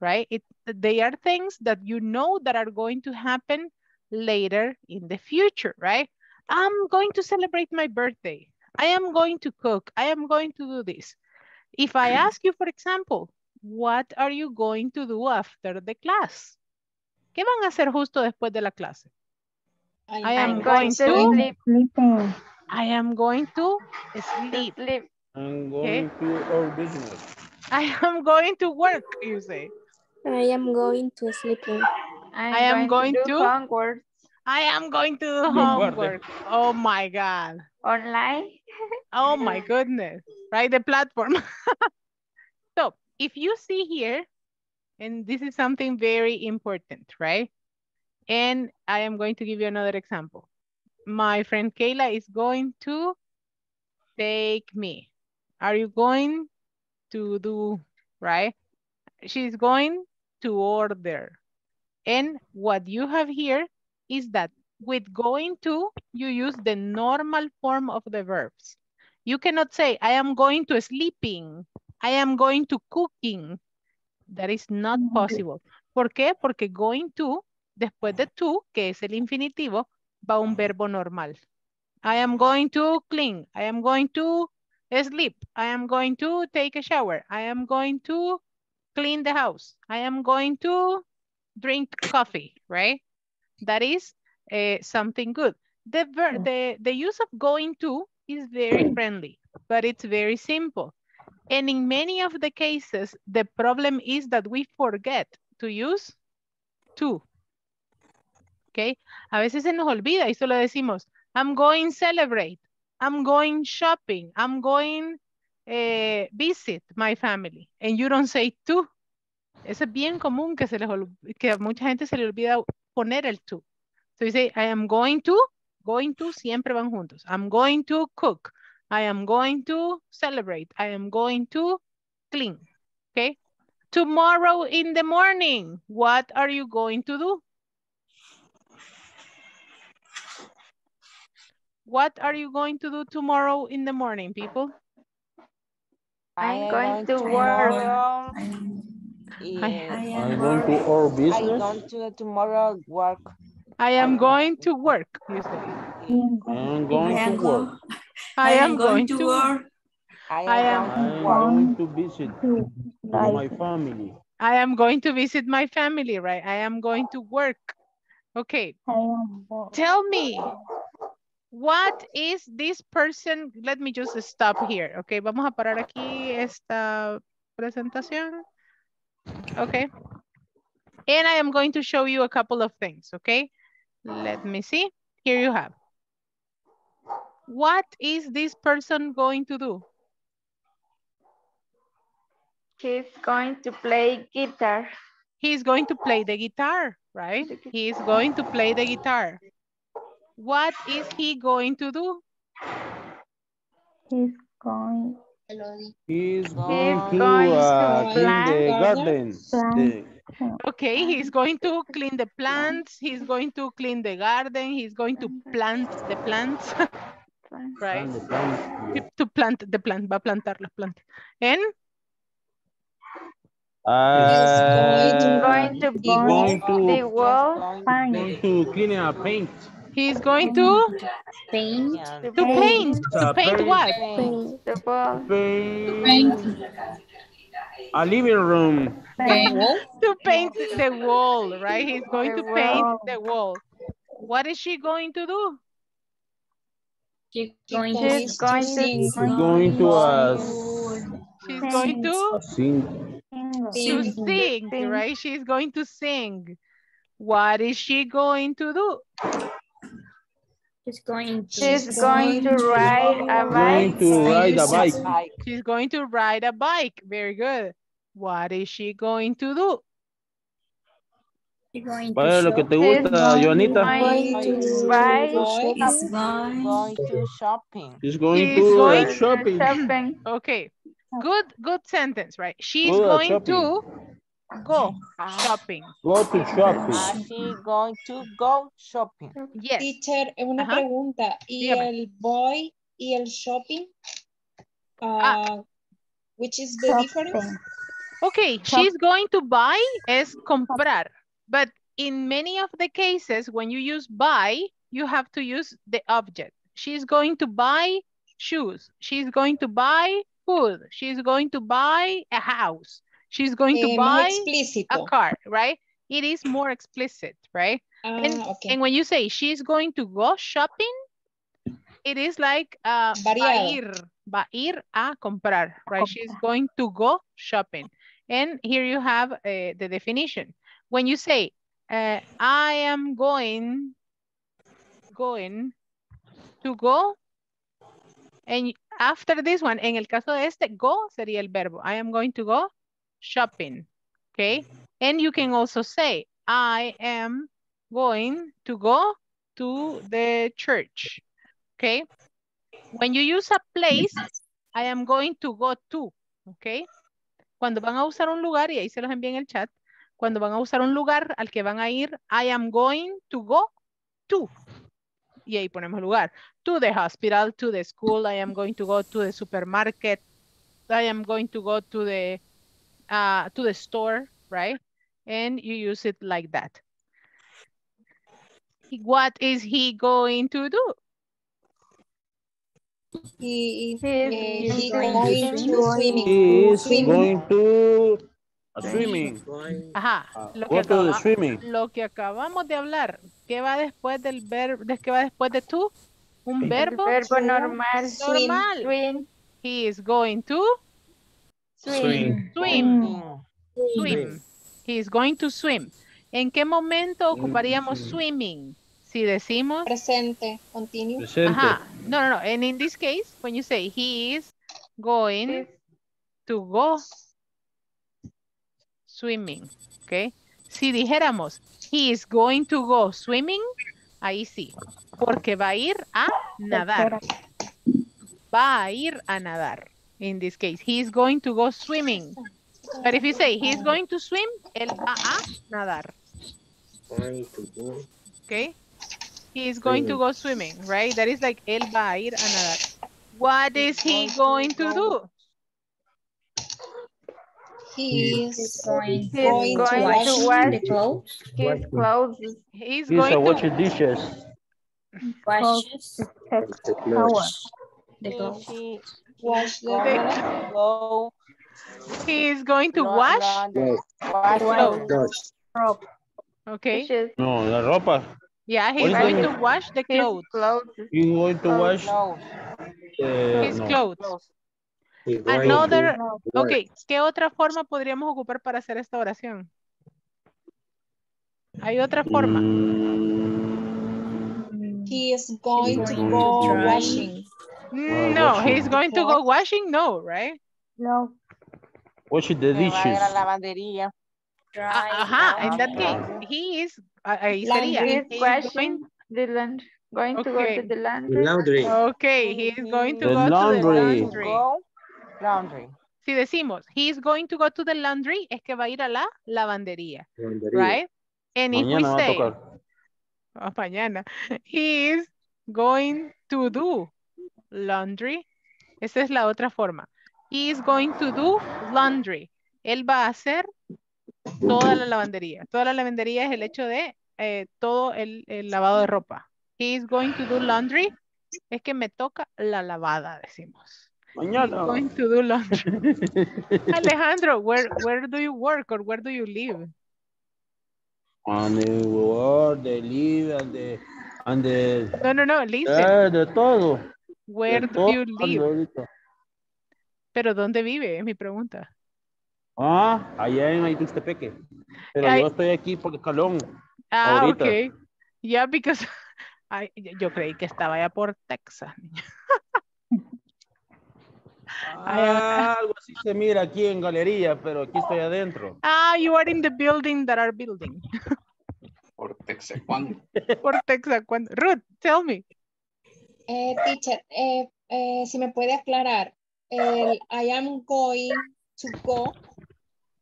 [SPEAKER 1] right? It, they are things that you know that are going to happen later in the future, right? I'm going to celebrate my birthday. I am going to cook. I am going to do this. If I mm. ask you, for example, what are you going to do after the class? ¿Qué van a hacer justo después de la clase? I am going to,
[SPEAKER 7] Sleep. Sleeping.
[SPEAKER 1] I am going to sleep.
[SPEAKER 8] Sleep.
[SPEAKER 10] I'm
[SPEAKER 1] Okay.
[SPEAKER 10] going to our business.
[SPEAKER 1] I am going to work, you say.
[SPEAKER 8] I am going to sleeping.
[SPEAKER 1] I am going
[SPEAKER 6] do
[SPEAKER 1] to-
[SPEAKER 6] homework
[SPEAKER 1] I am going to do homework. Oh my God.
[SPEAKER 6] online.
[SPEAKER 1] Oh my goodness. Right, the platform. so if you see here, and this is something very important, right? And I am going to give you another example. My friend Kayla is going to take me. Are you going to do, right? She's going to order. And what you have here is that with going to, you use the normal form of the verbs. You cannot say, I am going to sleeping. I am going to cooking. That is not mm-hmm. possible. ¿Por qué? Porque going to, después de to, que es el infinitivo, va un verbo normal. I am going to clean. I am going to sleep. I am going to take a shower. I am going to clean the house. I am going to drink coffee, right? That is uh, something good. The, ver the, the use of going to is very friendly, but it's very simple. And in many of the cases, the problem is that we forget to use to. Okay. A veces se nos olvida y solo decimos, I'm going celebrate, I'm going shopping, I'm going eh, visit my family. And you don't say to. Eso es bien común que, se les que a mucha gente se le olvida poner el to. So you say, I am going to, going to siempre van juntos. I'm going to cook. I am going to celebrate. I am going to clean. Okay. Tomorrow in the morning, what are you going to do? What are you going to do tomorrow in the morning, people?
[SPEAKER 11] I'm going to work.
[SPEAKER 6] Yes.
[SPEAKER 10] I'm going to our business.
[SPEAKER 6] I
[SPEAKER 10] business.
[SPEAKER 6] going to tomorrow work.
[SPEAKER 1] I am going to work, you say.
[SPEAKER 10] I'm going to work.
[SPEAKER 1] I am going to work.
[SPEAKER 6] I
[SPEAKER 1] I
[SPEAKER 6] am
[SPEAKER 1] am-
[SPEAKER 6] going
[SPEAKER 10] going to visit my family.
[SPEAKER 1] I am going to visit my family, right? I am going to work. Okay,
[SPEAKER 7] I am
[SPEAKER 1] tell me, what is this person? Let me just stop here, okay? Vamos a parar aquí esta presentación. Okay. And I am going to show you a couple of things, okay? Let me see. Here you have. What is this person going to do?
[SPEAKER 11] He's going to play guitar.
[SPEAKER 1] He's going to play the guitar, right? He is going to play the guitar. What is he going to do?
[SPEAKER 7] He's going
[SPEAKER 10] He's
[SPEAKER 6] He's
[SPEAKER 10] going to
[SPEAKER 11] to
[SPEAKER 10] uh, clean the
[SPEAKER 2] garden.
[SPEAKER 10] garden. The-
[SPEAKER 1] Okay, he's going to clean the plants. He's going to clean the garden. He's going to plant the plants, right?
[SPEAKER 10] and plant, yeah.
[SPEAKER 1] To plant the plant, va a plantar las plantas. And
[SPEAKER 10] Uh,
[SPEAKER 11] going to
[SPEAKER 10] he's
[SPEAKER 11] paint
[SPEAKER 10] going
[SPEAKER 11] the
[SPEAKER 10] to
[SPEAKER 11] wall.
[SPEAKER 7] Fine.
[SPEAKER 10] going to clean and paint.
[SPEAKER 1] He's going to,
[SPEAKER 8] Paint.
[SPEAKER 6] Yeah.
[SPEAKER 1] to paint. To paint
[SPEAKER 10] paint.
[SPEAKER 1] what?
[SPEAKER 8] Paint.
[SPEAKER 11] The wall.
[SPEAKER 10] Paint a living room. Paint.
[SPEAKER 1] To paint the wall, right? He's going to paint the wall. What is she going to do?
[SPEAKER 8] She's going to
[SPEAKER 11] He's going to
[SPEAKER 10] He's going to uh,
[SPEAKER 1] She's going to
[SPEAKER 10] sing.
[SPEAKER 1] to
[SPEAKER 2] Sing.
[SPEAKER 1] sing,
[SPEAKER 11] Sing.
[SPEAKER 1] right? She's going to sing. What is she going to do?
[SPEAKER 8] She's going to.
[SPEAKER 11] She's going to ride a bike.
[SPEAKER 10] Going
[SPEAKER 11] bike.
[SPEAKER 10] to ride a bike.
[SPEAKER 6] Bike.
[SPEAKER 1] She's going to ride a bike. Very good. What is she going to do?
[SPEAKER 8] She's going to
[SPEAKER 10] ¿Cuál es lo que
[SPEAKER 8] shop.
[SPEAKER 10] te
[SPEAKER 11] She's
[SPEAKER 10] gusta,
[SPEAKER 11] going
[SPEAKER 10] Joanita?
[SPEAKER 8] to
[SPEAKER 11] buy
[SPEAKER 8] Is
[SPEAKER 6] Going
[SPEAKER 8] going.
[SPEAKER 6] to shopping.
[SPEAKER 10] He's going
[SPEAKER 1] He's
[SPEAKER 10] to
[SPEAKER 1] going
[SPEAKER 10] uh, shopping.
[SPEAKER 11] shopping.
[SPEAKER 1] Okay. Good, good sentence, right? She's
[SPEAKER 10] Go
[SPEAKER 1] going
[SPEAKER 10] shopping.
[SPEAKER 1] to go
[SPEAKER 6] Ah,
[SPEAKER 1] shopping.
[SPEAKER 10] Go to shopping.
[SPEAKER 6] she going to go shopping.
[SPEAKER 1] Yes.
[SPEAKER 2] Teacher, una
[SPEAKER 1] Ajá.
[SPEAKER 2] pregunta. ¿Y
[SPEAKER 1] Dígame.
[SPEAKER 2] el boy y el shopping?
[SPEAKER 1] Ah.
[SPEAKER 2] Ah, which is the difference?
[SPEAKER 7] Shopping.
[SPEAKER 1] Okay, she's going to buy es comprar. But in many of the cases, when you use buy, you have to use the object. She's going to buy shoes. She's going to buy food. She's going to buy a house. She's going to
[SPEAKER 2] Eh,
[SPEAKER 1] buy a car, right? It is more explicit, right?
[SPEAKER 2] Ah,
[SPEAKER 1] And,
[SPEAKER 2] okay.
[SPEAKER 1] and when you say she's going to go shopping, it is like uh, va a ir, va ir a comprar, right? She's going to go shopping. And here you have uh, the definition. When you say, uh, I am going, going to go, and after this one, en el caso de este, go sería el verbo. I am going to go shopping, okay? And you can also say, I am going to go to the church, okay? When you use a place, I am going to go to, okay? Cuando van a usar un lugar, y ahí se los envié en el chat, cuando van a usar un lugar al que van a ir, I am going to go to. Y ahí ponemos lugar. To the hospital, to the school, I am going to go to the supermarket, I am going to go to the uh, to the store, right? And you use it like that. What is he going to do?
[SPEAKER 2] He,
[SPEAKER 11] He's
[SPEAKER 2] eh, he
[SPEAKER 11] going
[SPEAKER 2] going
[SPEAKER 11] to
[SPEAKER 2] to swimming.
[SPEAKER 10] He is
[SPEAKER 2] Swimming.
[SPEAKER 10] going to a swimming.
[SPEAKER 1] Ajá,
[SPEAKER 10] Uh,
[SPEAKER 1] lo que,
[SPEAKER 10] go to the
[SPEAKER 1] acaba-
[SPEAKER 10] swimming.
[SPEAKER 1] lo que acabamos de hablar. ¿Qué va después del verbo? ¿Qué va después de tú? Un
[SPEAKER 10] Sí.
[SPEAKER 1] verbo
[SPEAKER 11] Verbo normal.
[SPEAKER 1] normal.
[SPEAKER 11] Swim.
[SPEAKER 1] He is going to
[SPEAKER 11] Swim.
[SPEAKER 1] Swim. Swim. He is going to swim. ¿En qué momento ocuparíamos swimming? Si decimos
[SPEAKER 2] Presente, continuo.
[SPEAKER 10] Presente.
[SPEAKER 1] Ajá. No, no, no. And in this case, when you say he is going to go swimming, ¿ok? Si dijéramos he is going to go swimming, ahí sí, porque va a ir a nadar. Va a ir a nadar. In this case, he is going to go swimming. But if you say he is going to swim, él va a nadar.
[SPEAKER 3] Going to go.
[SPEAKER 1] Okay? He is going to go swimming, right? That is like él va a ir a nadar. What is he going to do?
[SPEAKER 2] He is
[SPEAKER 11] Going,
[SPEAKER 2] going to
[SPEAKER 11] going
[SPEAKER 2] wash
[SPEAKER 11] to wash
[SPEAKER 8] The clothes.
[SPEAKER 11] his clothes.
[SPEAKER 1] He's
[SPEAKER 10] He's
[SPEAKER 1] going
[SPEAKER 10] a
[SPEAKER 1] to
[SPEAKER 10] washing dishes.
[SPEAKER 8] Washes
[SPEAKER 7] Take
[SPEAKER 3] The
[SPEAKER 7] shower.
[SPEAKER 3] clothes.
[SPEAKER 8] the clothes.
[SPEAKER 2] Wash the
[SPEAKER 6] go
[SPEAKER 1] he is going to
[SPEAKER 6] la-
[SPEAKER 1] wash.
[SPEAKER 6] Wash
[SPEAKER 1] Clothes. Okay.
[SPEAKER 11] Dishes.
[SPEAKER 10] No, la ropa.
[SPEAKER 1] Yeah, he's going to wash the
[SPEAKER 11] His
[SPEAKER 1] clothes.
[SPEAKER 11] clothes.
[SPEAKER 10] He's going to wash eh,
[SPEAKER 1] His
[SPEAKER 10] no.
[SPEAKER 1] clothes. Another. Ok, ¿qué otra forma podríamos ocupar para hacer esta oración? ¿Hay otra forma?
[SPEAKER 2] He is going to go
[SPEAKER 8] to
[SPEAKER 2] washing.
[SPEAKER 1] No, he's going to go washing, no, right?
[SPEAKER 7] No.
[SPEAKER 10] Washing the dishes.
[SPEAKER 6] la lavandería.
[SPEAKER 1] Ah, Ajá, in that
[SPEAKER 6] laundry.
[SPEAKER 1] case, he is, ah, ahí sería.
[SPEAKER 2] Laundry.
[SPEAKER 11] He's
[SPEAKER 1] he is
[SPEAKER 11] washing the laundry. Going to go to the laundry.
[SPEAKER 3] Laundry.
[SPEAKER 1] Okay, he is going to
[SPEAKER 10] The
[SPEAKER 1] go to the
[SPEAKER 10] laundry.
[SPEAKER 1] laundry.
[SPEAKER 6] Go laundry.
[SPEAKER 1] Si decimos, he is going to go to the laundry, es que va a ir a la lavandería,
[SPEAKER 3] Laundry.
[SPEAKER 1] right? And if we say, oh, mañana, he is going to do laundry, esa es la otra forma. He is going to do laundry. Él va a hacer toda la lavandería. Toda la lavandería es el hecho de eh, todo el, el lavado de ropa. He is going to do laundry. Es que me toca la lavada, decimos.
[SPEAKER 10] Mañana.
[SPEAKER 1] Going to do laundry. Alejandro, where, where do you work or where do you live?
[SPEAKER 10] And the word, the live, and the, and the,
[SPEAKER 1] No, no, no, listen.
[SPEAKER 10] eh, de todo.
[SPEAKER 1] Where do you live? Pero ¿dónde vive? Es mi pregunta.
[SPEAKER 10] Ah, allá en Aituxtepeque. Pero
[SPEAKER 1] Ay.
[SPEAKER 10] yo estoy aquí por Escalón.
[SPEAKER 1] Ah,
[SPEAKER 10] Ahorita.
[SPEAKER 1] ok. Yeah, because I- yo creí que estaba allá por Texas.
[SPEAKER 10] Ah, algo así se mira aquí en galería, pero aquí estoy adentro.
[SPEAKER 1] Ah, you are in the building that are building.
[SPEAKER 9] Por Texacuán.
[SPEAKER 1] por Texas. ¿cuándo? Ruth, tell me.
[SPEAKER 2] Eh, teacher, eh, eh, si me puede aclarar, el I am going to go,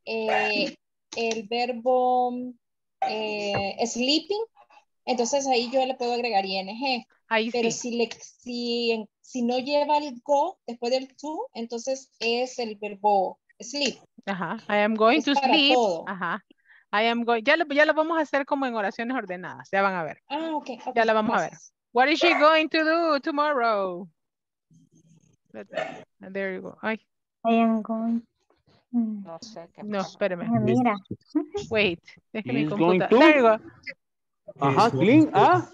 [SPEAKER 2] eh, el verbo sleeping, entonces ahí yo le puedo agregar ing.
[SPEAKER 1] Ahí
[SPEAKER 2] Pero
[SPEAKER 1] sí.
[SPEAKER 2] si, le, si, no lleva el go después del to, entonces es el verbo sleep.
[SPEAKER 1] Ajá. I am going
[SPEAKER 2] Es
[SPEAKER 1] to sleep.
[SPEAKER 2] todo.
[SPEAKER 1] Ajá. I am going. Ya lo, ya lo vamos a hacer como en oraciones ordenadas. Ya van a ver.
[SPEAKER 2] Ah, ok. ok,
[SPEAKER 1] Ya la vamos a ver.
[SPEAKER 2] Gracias.
[SPEAKER 1] What is she going to do tomorrow? Let- There you go. Ay,
[SPEAKER 7] I am going.
[SPEAKER 6] No sé qué
[SPEAKER 1] no,
[SPEAKER 6] pasó.
[SPEAKER 1] espérame.
[SPEAKER 7] Ah, Mira.
[SPEAKER 1] Wait. Es que mi
[SPEAKER 10] He's going
[SPEAKER 1] computa-
[SPEAKER 10] to-
[SPEAKER 1] There you go.
[SPEAKER 10] Ajá, clean. Ah,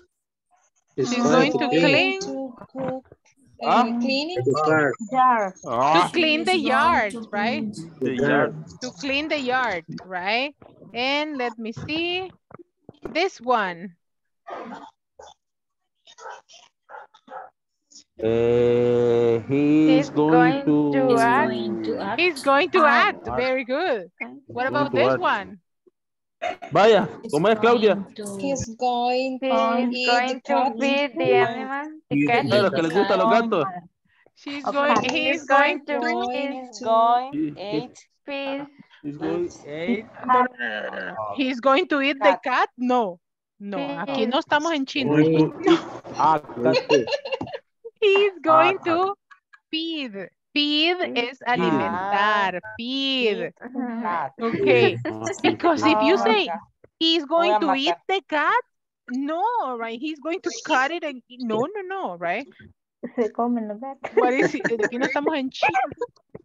[SPEAKER 3] He's
[SPEAKER 1] She's
[SPEAKER 3] going
[SPEAKER 1] going
[SPEAKER 3] to
[SPEAKER 1] to
[SPEAKER 3] clean
[SPEAKER 1] clean.
[SPEAKER 2] To cook,
[SPEAKER 10] Ah.
[SPEAKER 2] cleaning,
[SPEAKER 3] the car.
[SPEAKER 7] Jar.
[SPEAKER 10] ah,
[SPEAKER 1] To clean the yard, right?
[SPEAKER 10] the
[SPEAKER 3] The
[SPEAKER 10] yard.
[SPEAKER 3] yard.
[SPEAKER 1] To clean the yard, right? And let me see. This one.
[SPEAKER 10] Eh, he's
[SPEAKER 11] He's
[SPEAKER 10] going,
[SPEAKER 11] going
[SPEAKER 10] to.
[SPEAKER 11] to
[SPEAKER 8] He's
[SPEAKER 11] act.
[SPEAKER 8] going to act.
[SPEAKER 1] He's going to
[SPEAKER 11] Act.
[SPEAKER 1] act. Very good. What about this
[SPEAKER 10] act.
[SPEAKER 1] one?
[SPEAKER 10] Vaya,
[SPEAKER 8] He's
[SPEAKER 10] ¿cómo es, Claudia?
[SPEAKER 8] to-
[SPEAKER 2] he's going
[SPEAKER 11] He's
[SPEAKER 2] to eat the
[SPEAKER 11] going to
[SPEAKER 2] cat.
[SPEAKER 11] feed the animal, the cat.
[SPEAKER 10] Los que les gustan los gatos.
[SPEAKER 1] She's
[SPEAKER 7] Okay.
[SPEAKER 1] going,
[SPEAKER 11] He's
[SPEAKER 1] he's going to,
[SPEAKER 11] going to
[SPEAKER 2] Going
[SPEAKER 6] He's going,
[SPEAKER 10] He-
[SPEAKER 6] eight,
[SPEAKER 11] feed.
[SPEAKER 10] He's going, eh,
[SPEAKER 1] no. he's going to eat the cat. No, no, aquí no estamos en
[SPEAKER 10] eat. Ah.
[SPEAKER 1] He's going
[SPEAKER 10] Ah,
[SPEAKER 1] to feed. Feed es alimentar. Feed.
[SPEAKER 6] cat.
[SPEAKER 1] Okay.
[SPEAKER 10] Ah, sí.
[SPEAKER 1] Because if you
[SPEAKER 6] Ah,
[SPEAKER 1] say
[SPEAKER 6] ya.
[SPEAKER 1] he's going
[SPEAKER 6] a
[SPEAKER 1] to eat
[SPEAKER 6] marcar.
[SPEAKER 1] the cat, no, right? He's going to cut it and no, no, no, right?
[SPEAKER 7] Se comen los gatos.
[SPEAKER 1] What is it? Aquí no estamos en China.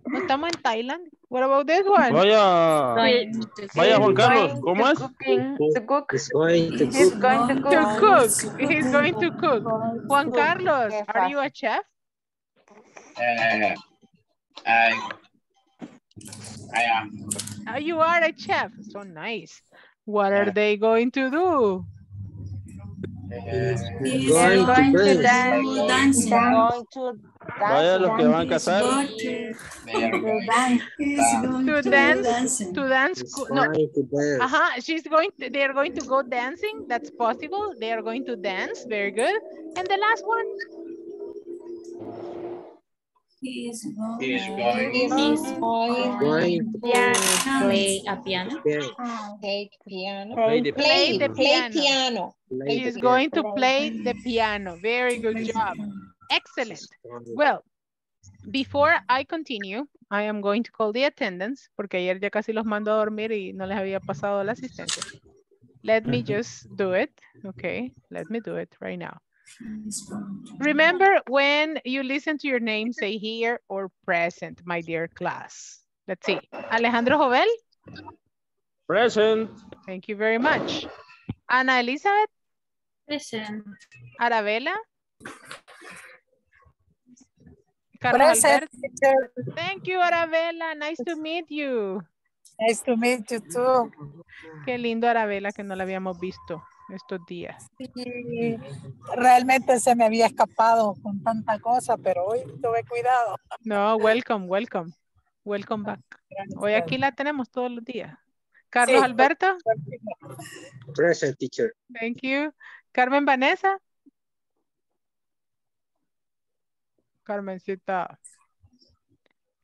[SPEAKER 1] No estamos en Thailand. What about this one?
[SPEAKER 10] Vaya,
[SPEAKER 8] going
[SPEAKER 10] vaya Juan Carlos,
[SPEAKER 11] going
[SPEAKER 10] ¿cómo
[SPEAKER 11] to
[SPEAKER 10] es?
[SPEAKER 11] to cook.
[SPEAKER 3] He's going to
[SPEAKER 11] He's
[SPEAKER 3] cook.
[SPEAKER 11] going to
[SPEAKER 1] To
[SPEAKER 11] cook.
[SPEAKER 1] cook. He's going to cook. Juan Carlos, are you a chef?
[SPEAKER 9] Eh, I, I am.
[SPEAKER 1] Ah, you are a chef. So nice. What are they going to do?
[SPEAKER 8] He's
[SPEAKER 11] They're going to dance.
[SPEAKER 8] dancing.
[SPEAKER 6] Going to
[SPEAKER 10] Vaya los que
[SPEAKER 6] dance.
[SPEAKER 10] van a
[SPEAKER 8] He's
[SPEAKER 10] casar.
[SPEAKER 8] going to,
[SPEAKER 9] They are
[SPEAKER 7] To
[SPEAKER 9] going
[SPEAKER 7] dance.
[SPEAKER 1] To
[SPEAKER 8] to
[SPEAKER 1] dance, to dance. No,
[SPEAKER 5] going
[SPEAKER 1] uh-huh. She's going to, they are going to go dancing. That's possible. They are going to dance. Very good. And the last one?
[SPEAKER 8] He's going,
[SPEAKER 9] He is going.
[SPEAKER 2] He's
[SPEAKER 8] he's
[SPEAKER 2] going
[SPEAKER 5] Going to
[SPEAKER 8] to play a piano.
[SPEAKER 5] dance.
[SPEAKER 7] Ah,
[SPEAKER 2] piano.
[SPEAKER 10] Play the
[SPEAKER 1] Play
[SPEAKER 2] Play,
[SPEAKER 1] the piano.
[SPEAKER 2] piano.
[SPEAKER 5] Play
[SPEAKER 1] She's
[SPEAKER 5] the
[SPEAKER 1] going to
[SPEAKER 7] Play.
[SPEAKER 1] play the piano. Very good job. Excellent. Well, before I continue, I am going to call the attendance porque ayer ya casi los mando a dormir y no les había pasado la asistencia. Let me just do it. Okay, let me do it right now.
[SPEAKER 8] He's going to
[SPEAKER 1] Remember when you listen to your name, say here or present, my dear class. Let's see. Alejandro Jovel,
[SPEAKER 10] Present.
[SPEAKER 1] thank you very much. Ana Elizabeth,
[SPEAKER 8] Present.
[SPEAKER 1] Arabella. Carlos
[SPEAKER 12] Present,
[SPEAKER 1] Alberto. Thank you, Arabella. Nice to meet you.
[SPEAKER 12] Nice to meet you too.
[SPEAKER 1] Qué lindo Arabella que no la habíamos visto estos días.
[SPEAKER 12] Y realmente se me había escapado con tanta cosa, pero hoy tuve cuidado.
[SPEAKER 1] No, welcome, welcome. Welcome back. Hoy aquí la tenemos todos los días. Carlos
[SPEAKER 12] Sí.
[SPEAKER 1] Alberto,
[SPEAKER 5] Present teacher.
[SPEAKER 1] thank you. Carmen Vanessa. Carmencita.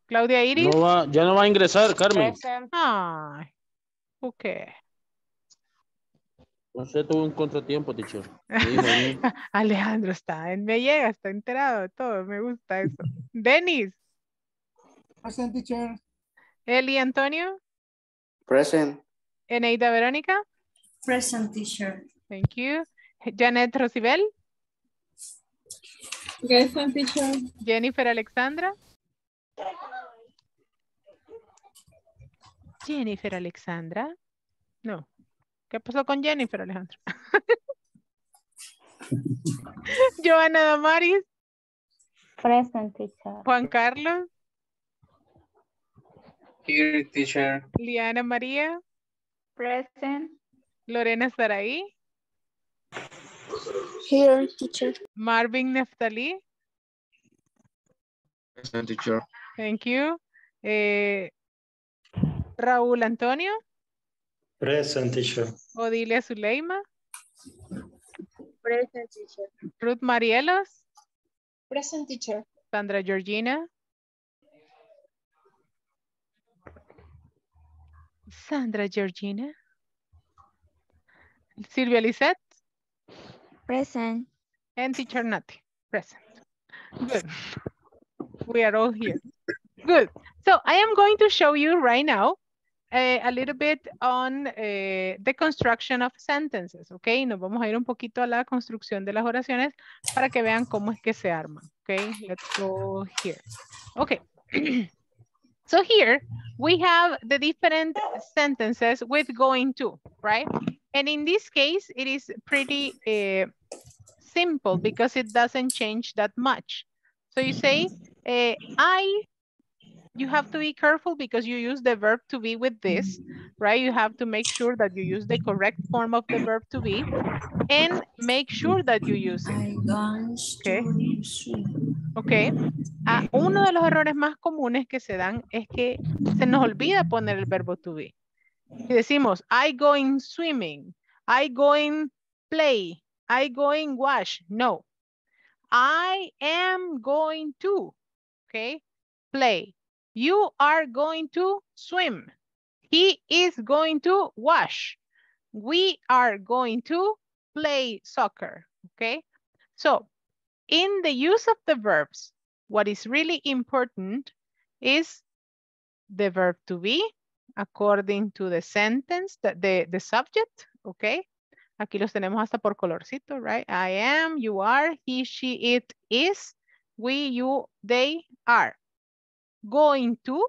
[SPEAKER 1] Claudia Iris.
[SPEAKER 10] No va, ya no va a ingresar, Carmen.
[SPEAKER 6] Present.
[SPEAKER 1] Ay, ok.
[SPEAKER 10] Sé, tuve un contratiempo, teacher.
[SPEAKER 1] Alejandro está, en- me llega, está enterado de todo, me gusta eso. Denis,
[SPEAKER 13] Present teacher.
[SPEAKER 1] Eli Antonio,
[SPEAKER 9] Present.
[SPEAKER 1] Eneida Verónica,
[SPEAKER 8] Present teacher.
[SPEAKER 1] thank you. Janet Rosibel,
[SPEAKER 2] Present teacher.
[SPEAKER 1] Jennifer Alexandra. Jennifer Alexandra. No. ¿Qué pasó con Jennifer Alejandra? Joana Damaris,
[SPEAKER 7] Present teacher.
[SPEAKER 1] Juan Carlos,
[SPEAKER 9] Here, teacher.
[SPEAKER 1] Liana María,
[SPEAKER 11] Present.
[SPEAKER 1] Lorena Saraí,
[SPEAKER 11] Here, teacher.
[SPEAKER 1] Marvin Neftali,
[SPEAKER 5] Present teacher.
[SPEAKER 1] thank you. Eh, Raúl Antonio,
[SPEAKER 14] Present teacher.
[SPEAKER 1] Odilia Zuleima,
[SPEAKER 11] Present, teacher.
[SPEAKER 1] Ruth Marielos,
[SPEAKER 2] Present teacher.
[SPEAKER 1] Sandra Georgina. Sandra Georgina. Silvia Lisette
[SPEAKER 11] Present.
[SPEAKER 1] and teacher Nati, present. Good. We are all here. Good. So I am going to show you right now eh, a little bit on eh, the construction of sentences, okay? Nos vamos a ir un poquito a la construcción de las oraciones para que vean cómo es que se arman, okay? Let's go here. Okay. so here we have the different sentences with going to, right? And in this case, it is pretty eh, simple because it doesn't change that much. So you say, eh, I, you have to be careful because you use the verb to be with this, right? You have to make sure that you use the correct form of the verb to be and make sure that you use it. Okay. Ok. Ah, uno de los errores más comunes que se dan es que se nos olvida poner el verbo to be. Si decimos, I going swimming, I going play, I going wash. No. I am going to, okay, play. You are going to swim. He is going to wash. We are going to play soccer, okay? So, in the use of the verbs, what is really important is the verb to be according to the sentence, the, the, the subject, okay? Aquí los tenemos hasta por colorcito, right? I am, you are, he, she, it is, we, you, they are. Going to,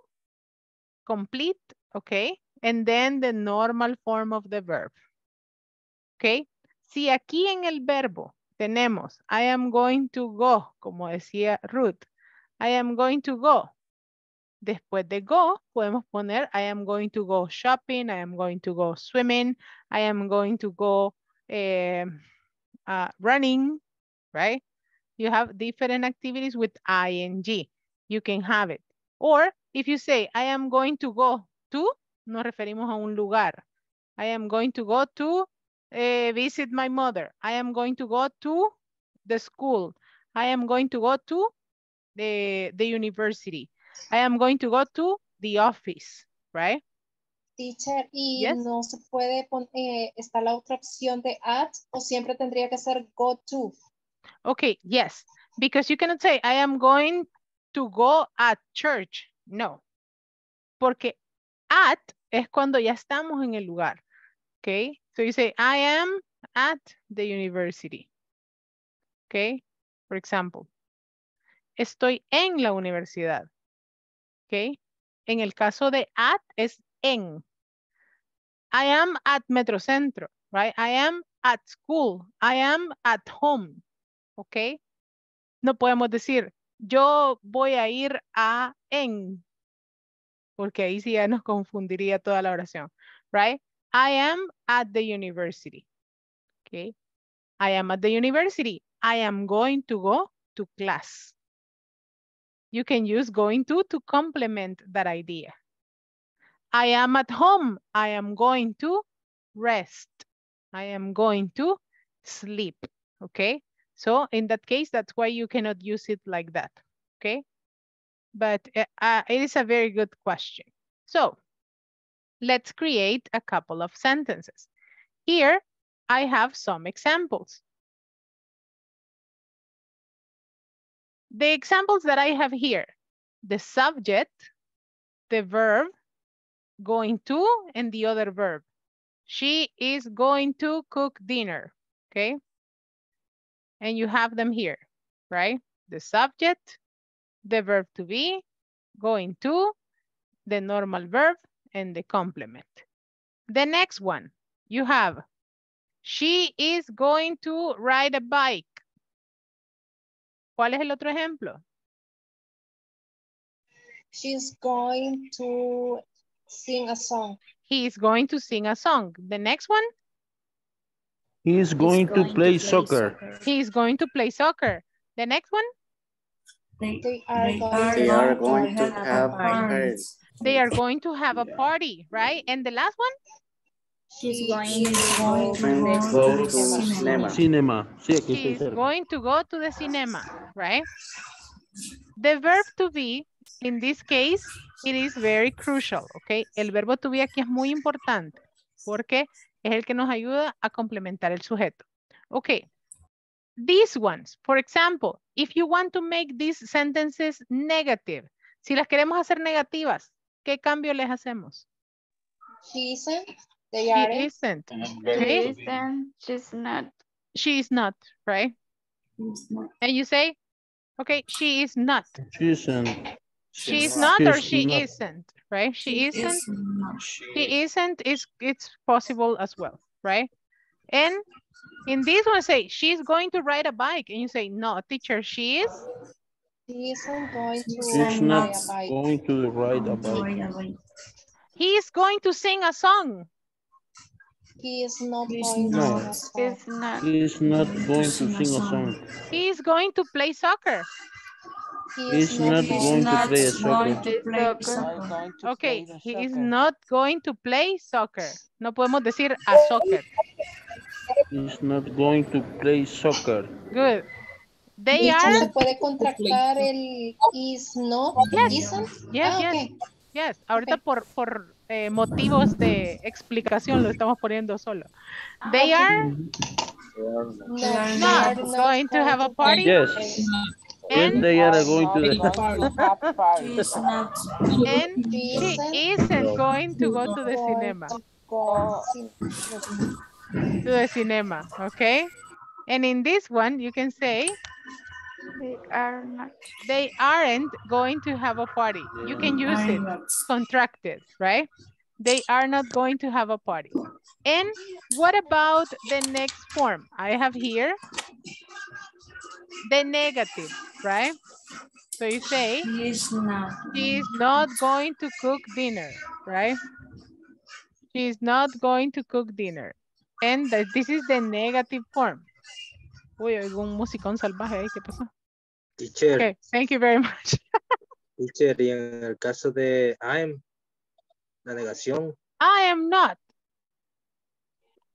[SPEAKER 1] complete, okay? And then the normal form of the verb, okay? Si aquí en el verbo tenemos I am going to go, como decía Ruth, I am going to go. Después de go, podemos poner I am going to go shopping, I am going to go swimming, I am going to go eh, uh, running, right? You have different activities with ing. You can have it. Or if you say, I am going to go to, nos referimos a un lugar. I am going to go to eh, visit my mother. I am going to go to the school. I am going to go to the, the university. I am going to go to the office, right?
[SPEAKER 2] Teacher, y
[SPEAKER 1] Yes.
[SPEAKER 2] no se puede poner, está la otra opción de at o siempre tendría que ser go to.
[SPEAKER 1] Okay, yes, because you cannot say, I am going to go at church. No, porque at es cuando ya estamos en el lugar. Okay, so you say, I am at the university. Okay, for example, estoy en la universidad. Okay, en el caso de at es en. I am at Metrocentro, right? I am at school. I am at home. ¿ok? No podemos decir, yo voy a ir a en, porque ahí sí ya nos confundiría toda la oración, right? I am at the university, ¿ok? I am at the university. I am going to go to class. You can use going to to complement that idea. I am at home. I am going to rest. I am going to sleep, okay? So in that case, that's why you cannot use it like that, okay? But uh, uh, it is a very good question. So let's create a couple of sentences. Here, I have some examples. The examples that I have here, the subject, the verb, going to, and the other verb. She is going to cook dinner, okay? And you have them here, right? The subject, the verb to be, going to, the normal verb, and the complement. The next one, you have, she is going to ride a bike. ¿Cuál es el otro ejemplo?
[SPEAKER 2] She's going to sing a song.
[SPEAKER 1] He is going to sing a song. The next one,
[SPEAKER 10] He is going, to play, soccer.
[SPEAKER 1] he is going to play soccer. The next one,
[SPEAKER 2] They are
[SPEAKER 8] They
[SPEAKER 2] going,
[SPEAKER 9] They are going to
[SPEAKER 8] to
[SPEAKER 9] have
[SPEAKER 8] a
[SPEAKER 9] a
[SPEAKER 8] party.
[SPEAKER 9] party.
[SPEAKER 1] they are going to have a party, right? And the last one,
[SPEAKER 8] She's
[SPEAKER 2] She
[SPEAKER 8] going
[SPEAKER 2] is
[SPEAKER 8] to
[SPEAKER 2] going
[SPEAKER 8] go
[SPEAKER 2] to
[SPEAKER 8] to
[SPEAKER 9] go
[SPEAKER 8] the
[SPEAKER 9] to
[SPEAKER 8] cinema.
[SPEAKER 9] cinema.
[SPEAKER 10] Cinema.
[SPEAKER 1] She is going to go to the cinema, right? The verb to be, in this case, it is very crucial, okay? El verbo to be aquí es muy importante porque es el que nos ayuda a complementar el sujeto. Okay, these ones, for example, if you want to make these sentences negative, si las queremos hacer negativas, ¿qué cambio les hacemos?
[SPEAKER 2] she isn't, they
[SPEAKER 1] She
[SPEAKER 2] aren't,
[SPEAKER 1] isn't,
[SPEAKER 11] She isn't, she's not.
[SPEAKER 1] She is not, right?
[SPEAKER 8] She's not.
[SPEAKER 1] And you say, okay, she is not.
[SPEAKER 10] She isn't.
[SPEAKER 1] She's not or she
[SPEAKER 10] not.
[SPEAKER 1] isn't, right? She isn't,
[SPEAKER 8] is not.
[SPEAKER 1] she isn't is it's possible as well, right? And in this one say she's going to ride a bike and you say no teacher she is
[SPEAKER 2] she isn't going to
[SPEAKER 8] She's
[SPEAKER 10] She's
[SPEAKER 2] ride
[SPEAKER 10] not
[SPEAKER 2] a bike.
[SPEAKER 10] going to ride a bike.
[SPEAKER 8] Ride a bike.
[SPEAKER 1] he is going to sing a song
[SPEAKER 2] He is not
[SPEAKER 8] He's
[SPEAKER 2] going to sing a song.
[SPEAKER 10] He is not going to sing a song.
[SPEAKER 1] he is going to play soccer
[SPEAKER 2] He is
[SPEAKER 10] not going to play soccer.
[SPEAKER 1] okay he is not going to play soccer. No podemos decir a soccer.
[SPEAKER 10] He's not going to play soccer.
[SPEAKER 1] good. They are
[SPEAKER 2] ¿Se puede contractar el is not,
[SPEAKER 1] Yes.
[SPEAKER 2] isn't?
[SPEAKER 1] yes
[SPEAKER 2] Ah,
[SPEAKER 1] yes. ahorita por por eh, motivos de explicación lo estamos poniendo solo. They are
[SPEAKER 2] No,
[SPEAKER 8] They are
[SPEAKER 1] not
[SPEAKER 2] not
[SPEAKER 1] going to have a party.
[SPEAKER 10] Yes. Yes,
[SPEAKER 1] and
[SPEAKER 10] they are going to the.
[SPEAKER 8] She's not.
[SPEAKER 1] and
[SPEAKER 2] She
[SPEAKER 1] she
[SPEAKER 2] isn't
[SPEAKER 1] isn't going to go to the cinema
[SPEAKER 2] to go cin-
[SPEAKER 1] to the cinema, okay? And in this one, you can say
[SPEAKER 11] They are not.
[SPEAKER 1] they aren't going to have a party. You can use it contracted, right? They are not going to have a party. And what about the next form? I have here the negative, right? So you say,
[SPEAKER 8] She is not.
[SPEAKER 1] she is not going to cook dinner, right? She is not going to cook dinner. And that this is the negative form. Uy, oigo un musicón salvaje ahí, ¿qué pasó?
[SPEAKER 5] Teacher,
[SPEAKER 1] Okay, thank you very much.
[SPEAKER 5] teacher, y en el caso de I'm, la negación,
[SPEAKER 1] I am not.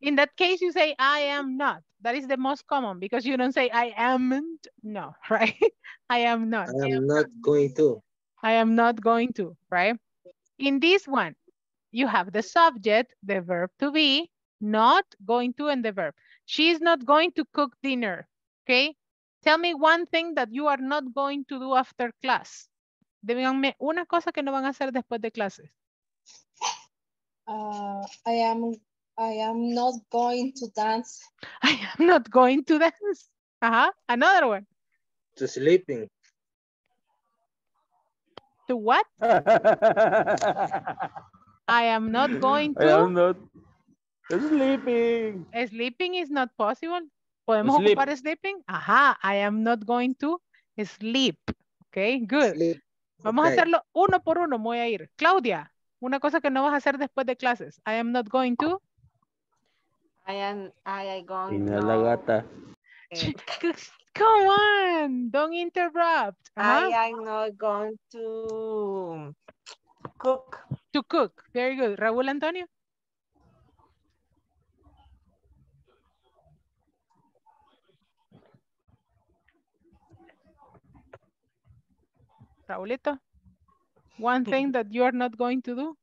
[SPEAKER 1] In that case, you say, I am not. That is the most common because you don't say, I amn't. No, right? I am not.
[SPEAKER 5] I am not going to.
[SPEAKER 1] I am not going to, right? In this one, you have the subject, the verb to be, not going to, and the verb. She is not going to cook dinner, okay? Tell me one thing that you are not going to do after class. Díganme una cosa que no van a hacer después de clases.
[SPEAKER 2] Uh, I am I am not going to dance.
[SPEAKER 1] I am not going to dance. Uh-huh. another one.
[SPEAKER 5] To sleeping.
[SPEAKER 1] To what? I am not going to.
[SPEAKER 10] I am
[SPEAKER 1] to.
[SPEAKER 10] not sleeping.
[SPEAKER 1] Sleeping is not possible. ¿Podemos
[SPEAKER 10] Sleep.
[SPEAKER 1] ocupar sleeping? Ajá, I am not going to sleep. Okay, good.
[SPEAKER 5] Sleep.
[SPEAKER 1] Vamos a
[SPEAKER 5] Ok.
[SPEAKER 1] hacerlo uno por uno. me Voy a ir. Claudia, una cosa que no vas a hacer después de clases. I am not going to.
[SPEAKER 6] I am, I am going
[SPEAKER 10] Tiene la gata.
[SPEAKER 6] eh,
[SPEAKER 1] Come on, don't interrupt. Ajá.
[SPEAKER 6] I am not going to cook.
[SPEAKER 1] To cook. Very good. Raúl Antonio. Raulito. One thing that you are not going to do.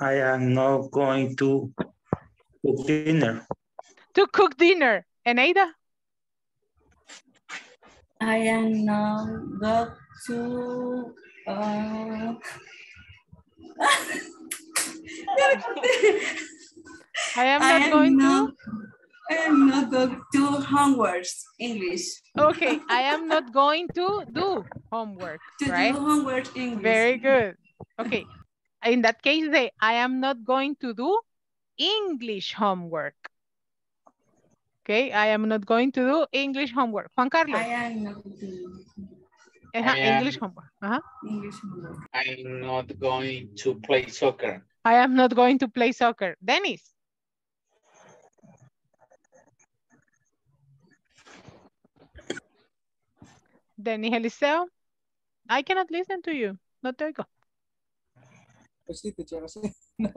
[SPEAKER 14] I am not going to cook dinner.
[SPEAKER 1] To cook dinner. Eneida.
[SPEAKER 8] I am not going to. Uh...
[SPEAKER 1] I am
[SPEAKER 8] I
[SPEAKER 1] not
[SPEAKER 8] am
[SPEAKER 1] going
[SPEAKER 8] not,
[SPEAKER 1] to.
[SPEAKER 8] I am not going to homework English.
[SPEAKER 1] Okay, I am not going to do homework,
[SPEAKER 8] To
[SPEAKER 1] right?
[SPEAKER 8] do homework English.
[SPEAKER 1] Very good. Okay. In that case, say, I am not going to do English homework. Okay, I am not going to do English homework. Juan Carlos.
[SPEAKER 8] I am not doing
[SPEAKER 1] Ajá,
[SPEAKER 9] I
[SPEAKER 1] English homework. Ajá.
[SPEAKER 8] English homework.
[SPEAKER 9] I'm not going to play soccer.
[SPEAKER 1] I am not going to play soccer. Dennis. Dennis Eliseo. I cannot listen to you. No te oigo.
[SPEAKER 13] Pues sí, teacher, sí. No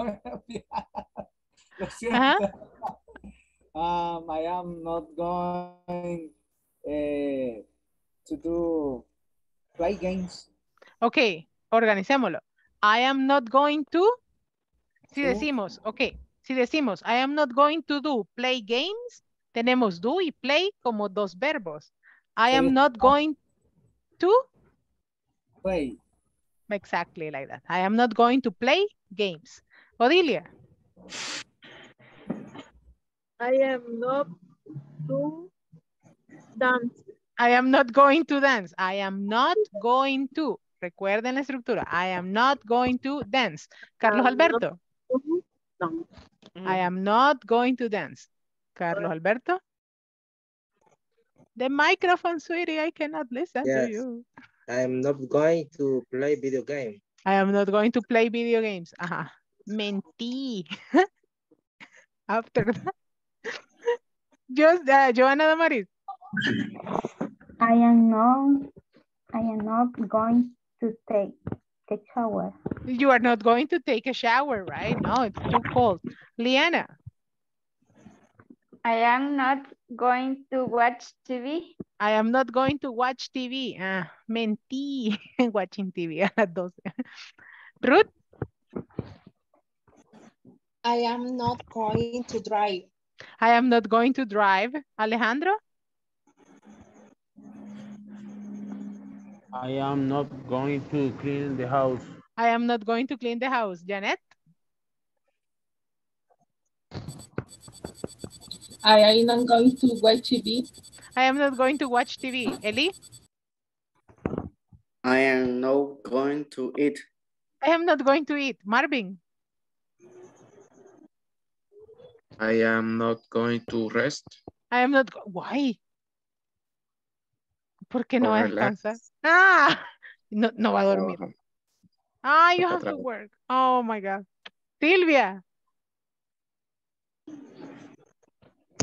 [SPEAKER 13] me había- Lo siento.
[SPEAKER 1] Ajá.
[SPEAKER 13] Um, I am not going eh, to do play games.
[SPEAKER 1] Ok, organicémoslo. I am not going to. Si decimos, ok, si decimos I am not going to do play games, tenemos do y play como dos verbos. I am not going to.
[SPEAKER 13] Play.
[SPEAKER 1] Exactly like that. I am not going to play games. Odilia.
[SPEAKER 4] I am not to dance.
[SPEAKER 1] I am not going to dance. I am not going to. Recuerden la estructura. I am not going to dance. Carlos Alberto.
[SPEAKER 4] to dance. Mm.
[SPEAKER 1] I am not going to dance. Carlos Alberto. The microphone, sweetie, I cannot listen to
[SPEAKER 5] Yes.
[SPEAKER 1] you.
[SPEAKER 5] I am not going to play video game.
[SPEAKER 1] I am not going to play video games. Ajá. Mentí. After that. Just, uh, Joana Damaris.
[SPEAKER 7] I am not, I am not going to take a shower.
[SPEAKER 1] You are not going to take a shower, right? No, it's too cold. Liana.
[SPEAKER 11] I am not going to watch TV.
[SPEAKER 1] I am not going to watch TV. Ah, mentí. Watching TV a las 12. Ruth.
[SPEAKER 2] I am not going to drive.
[SPEAKER 1] I am not going to drive. Alejandro.
[SPEAKER 10] I am not going to clean the house.
[SPEAKER 1] I am not going to clean the house. Janet.
[SPEAKER 15] I am not going to watch TV.
[SPEAKER 1] I am not going to watch TV. Ellie?
[SPEAKER 9] I am not going to eat.
[SPEAKER 1] I am not going to eat. Marvin.
[SPEAKER 16] I am not going to rest.
[SPEAKER 1] I am not. Why? ¿Por qué no va a
[SPEAKER 16] Por relax.
[SPEAKER 1] descansar? Ah, no, no va a dormir.
[SPEAKER 16] Trabajo.
[SPEAKER 1] Ah, you have to work. Oh my God. Silvia.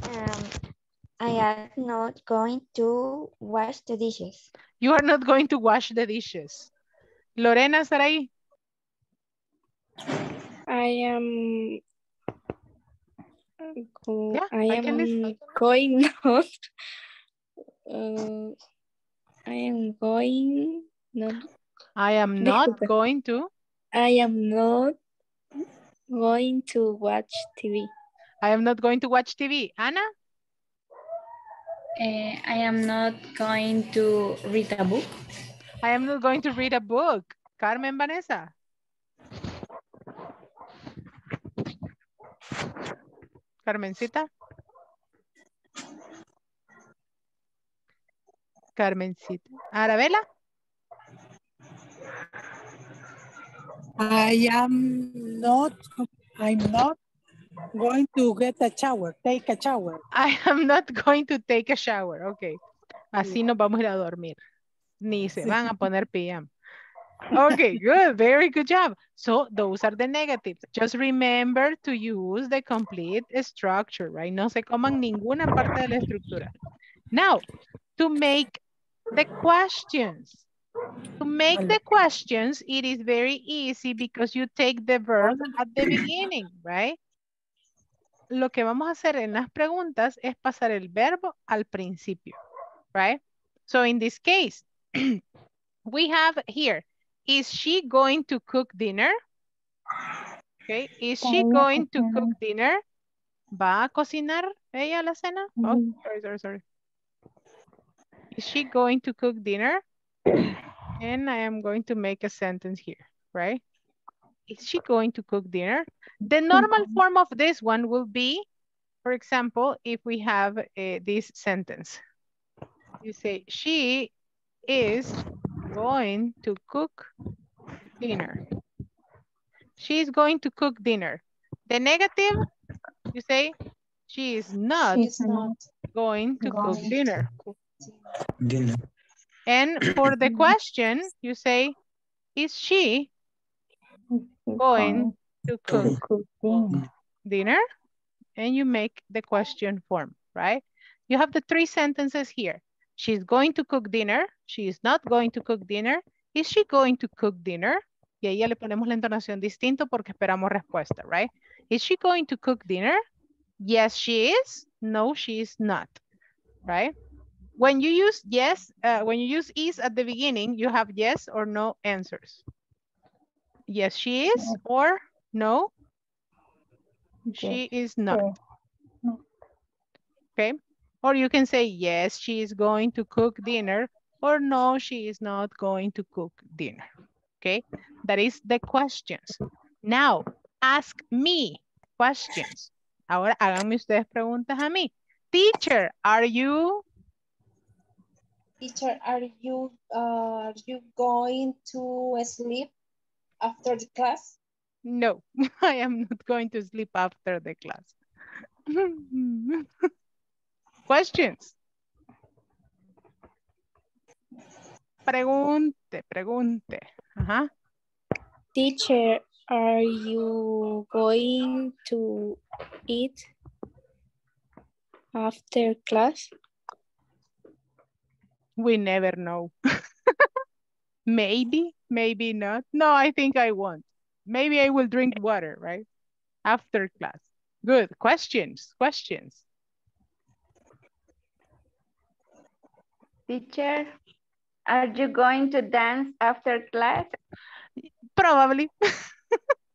[SPEAKER 11] Um, I am not going to wash the dishes.
[SPEAKER 1] You are not going to wash the dishes. Lorena, Saraí.
[SPEAKER 17] I am. Go-
[SPEAKER 1] Yeah,
[SPEAKER 17] I
[SPEAKER 1] I
[SPEAKER 17] am going not. Uh, I am going not.
[SPEAKER 1] I am not going to.
[SPEAKER 17] I am not going to watch TV.
[SPEAKER 1] I am not going to watch TV. Anna?
[SPEAKER 18] Eh, I am not going to read a book.
[SPEAKER 1] I am not going to read a book. Carmen Vanessa? Carmencita? Carmencita. Arabella?
[SPEAKER 12] I am not, I'm not going to get a shower, take a shower.
[SPEAKER 1] I am not going to take a shower. Ok. Así nos vamos a ir a dormir. Ni se van a poner PM. Okay, good. Very good job. So those are the negatives. Just remember to use the complete structure, right? No se coman ninguna parte de la estructura. Now, to make the questions. To make the questions, it is very easy because you take the verb at the beginning, right? Lo que vamos a hacer en las preguntas es pasar el verbo al principio, right? So in this case, we have here, is she going to cook dinner? Okay, is she going to cook dinner? ¿Va a cocinar ella la cena? Oh, sorry, sorry, sorry. Is she going to cook dinner? And I am going to make a sentence here, right? Is she going to cook dinner? The normal form of this one will be, for example, if we have uh, this sentence. You say, she is going to cook dinner. She's going to cook dinner. The negative, you say, she is not
[SPEAKER 2] She's not
[SPEAKER 1] going to cook dinner.
[SPEAKER 14] Dinner.
[SPEAKER 1] And for the question, you say, is she going to cook
[SPEAKER 7] cook dinner.
[SPEAKER 1] dinner? And you make the question form, right? You have the three sentences here. She's going to cook dinner. She is not going to cook dinner. Is she going to cook dinner? Y ahí ya le ponemos la entonación distinto porque esperamos respuesta, right? Is she going to cook dinner? Yes, she is. No, she is not, right? When you use yes, uh, when you use is at the beginning, you have yes or no answers. Yes, she is, or no, she is not. Okay. Or you can say, yes, she is going to cook dinner, or no, she is not going to cook dinner. Okay. That is the questions. Now, ask me questions. Ahora háganme ustedes preguntas a mí. Teacher, are you?
[SPEAKER 2] Teacher, are you uh, are you going to sleep after the class?
[SPEAKER 1] No, I am not going to sleep after the class. Questions. Pregunte, pregunte. Ajá.
[SPEAKER 17] Teacher, are you going to eat after class?
[SPEAKER 1] We never know. maybe, maybe not. No, I think I won't. Maybe I will drink water, right? After class. Good. Questions, questions.
[SPEAKER 11] Teacher, are you going to dance after class?
[SPEAKER 1] Probably.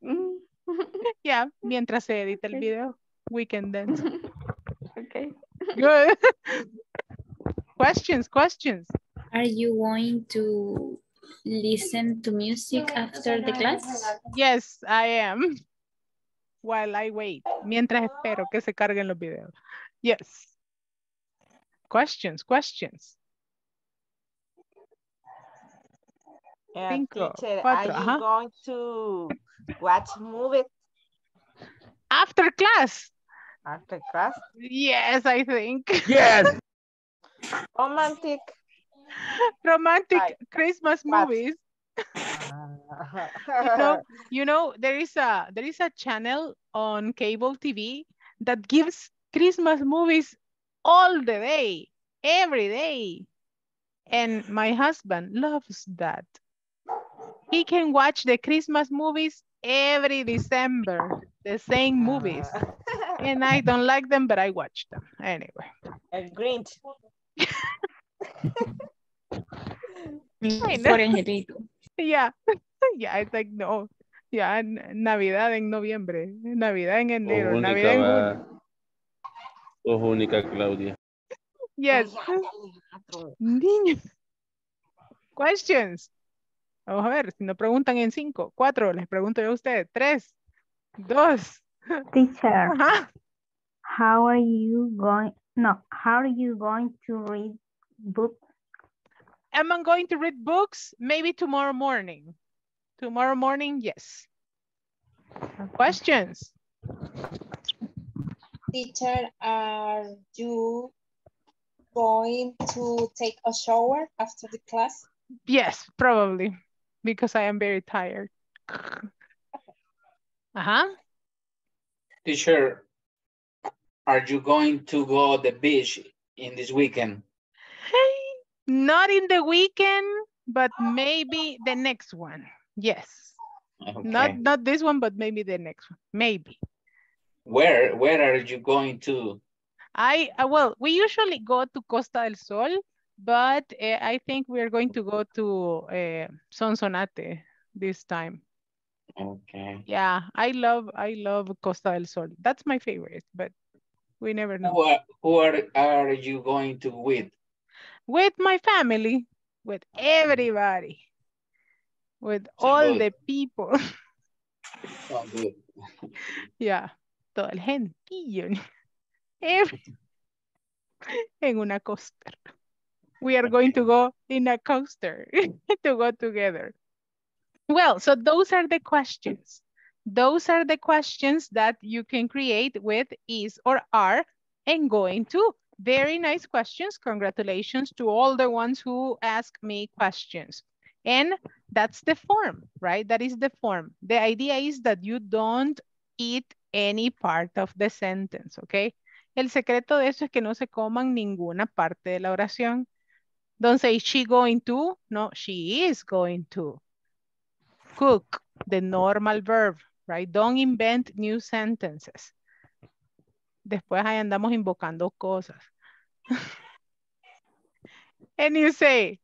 [SPEAKER 11] Mm,
[SPEAKER 1] Yeah, mientras se edita el video, we can dance.
[SPEAKER 11] okay.
[SPEAKER 1] Good. questions, questions.
[SPEAKER 18] Are you going to listen to music after the class?
[SPEAKER 1] Yes, I am. While I wait. Mientras espero que se carguen los videos. Yes. Questions, questions.
[SPEAKER 6] Yeah,
[SPEAKER 1] Cinco,
[SPEAKER 6] teacher,
[SPEAKER 1] cuatro,
[SPEAKER 6] are you
[SPEAKER 1] ajá.
[SPEAKER 6] going to watch movies?
[SPEAKER 1] After class.
[SPEAKER 6] after class?
[SPEAKER 1] Yes, I think.
[SPEAKER 10] Yes.
[SPEAKER 6] Romantic.
[SPEAKER 1] romantic
[SPEAKER 6] Ay,
[SPEAKER 1] Christmas
[SPEAKER 6] what?
[SPEAKER 1] movies. Ah. you know, you know, there is a there is a channel on cable TV that gives Christmas movies all the day, every day. And my husband loves that. He can watch the Christmas movies every December, the same movies. And I don't like them, but I watch them anyway.
[SPEAKER 6] El Grinch.
[SPEAKER 18] Por Angelito.
[SPEAKER 1] Yeah, yeah, it's like no. Yeah, Navidad en noviembre, Navidad en
[SPEAKER 10] Sos
[SPEAKER 1] enero,
[SPEAKER 10] única,
[SPEAKER 1] Navidad en
[SPEAKER 10] va.
[SPEAKER 1] junio.
[SPEAKER 10] Sos única, Claudia.
[SPEAKER 1] Yes. Niño. Questions. Vamos a ver, si no preguntan en cinco, cuatro, les pregunto yo a ustedes. Tres, dos.
[SPEAKER 7] Teacher,
[SPEAKER 1] Ajá.
[SPEAKER 7] how are you going? No, how are you going to read book?
[SPEAKER 1] Am I going to read books? Maybe tomorrow morning. Tomorrow morning, yes. Questions?
[SPEAKER 2] Teacher, are you going to take a shower after the class?
[SPEAKER 1] Yes, probably, because I am very tired. Uh-huh.
[SPEAKER 9] Teacher, are you going to go the beach in this weekend? Hey.
[SPEAKER 1] Not in the weekend, but maybe the next one. Yes. Not
[SPEAKER 9] Okay.
[SPEAKER 1] not this one, but maybe the next one. Maybe.
[SPEAKER 9] Where, where are you going to?
[SPEAKER 1] I uh, well, we usually go to Costa del Sol, but uh, I think we are going to go to uh, Sonsonate this time.
[SPEAKER 9] Okay.
[SPEAKER 1] Yeah, I love I love Costa del Sol. That's my favorite, but we never know.
[SPEAKER 9] Who are, who are, are you going to with?
[SPEAKER 1] With my family, with everybody, with all
[SPEAKER 9] good.
[SPEAKER 1] the people.
[SPEAKER 9] Oh, good.
[SPEAKER 1] Yeah, todo el gentillo. Every- en una coaster. We are going to go in a coaster to go together. Well, so those are the questions. Those are the questions that you can create with is or are and going to. Very nice questions. Congratulations to all the ones who ask me questions. And that's the form, right? That is the form. The idea is that you don't eat any part of the sentence, okay? El secreto de eso es que no se coman ninguna parte de la oración. Don't say she going to, no, she is going to. Cook, the normal verb, right? Don't invent new sentences. Después ahí andamos invocando cosas. and you say,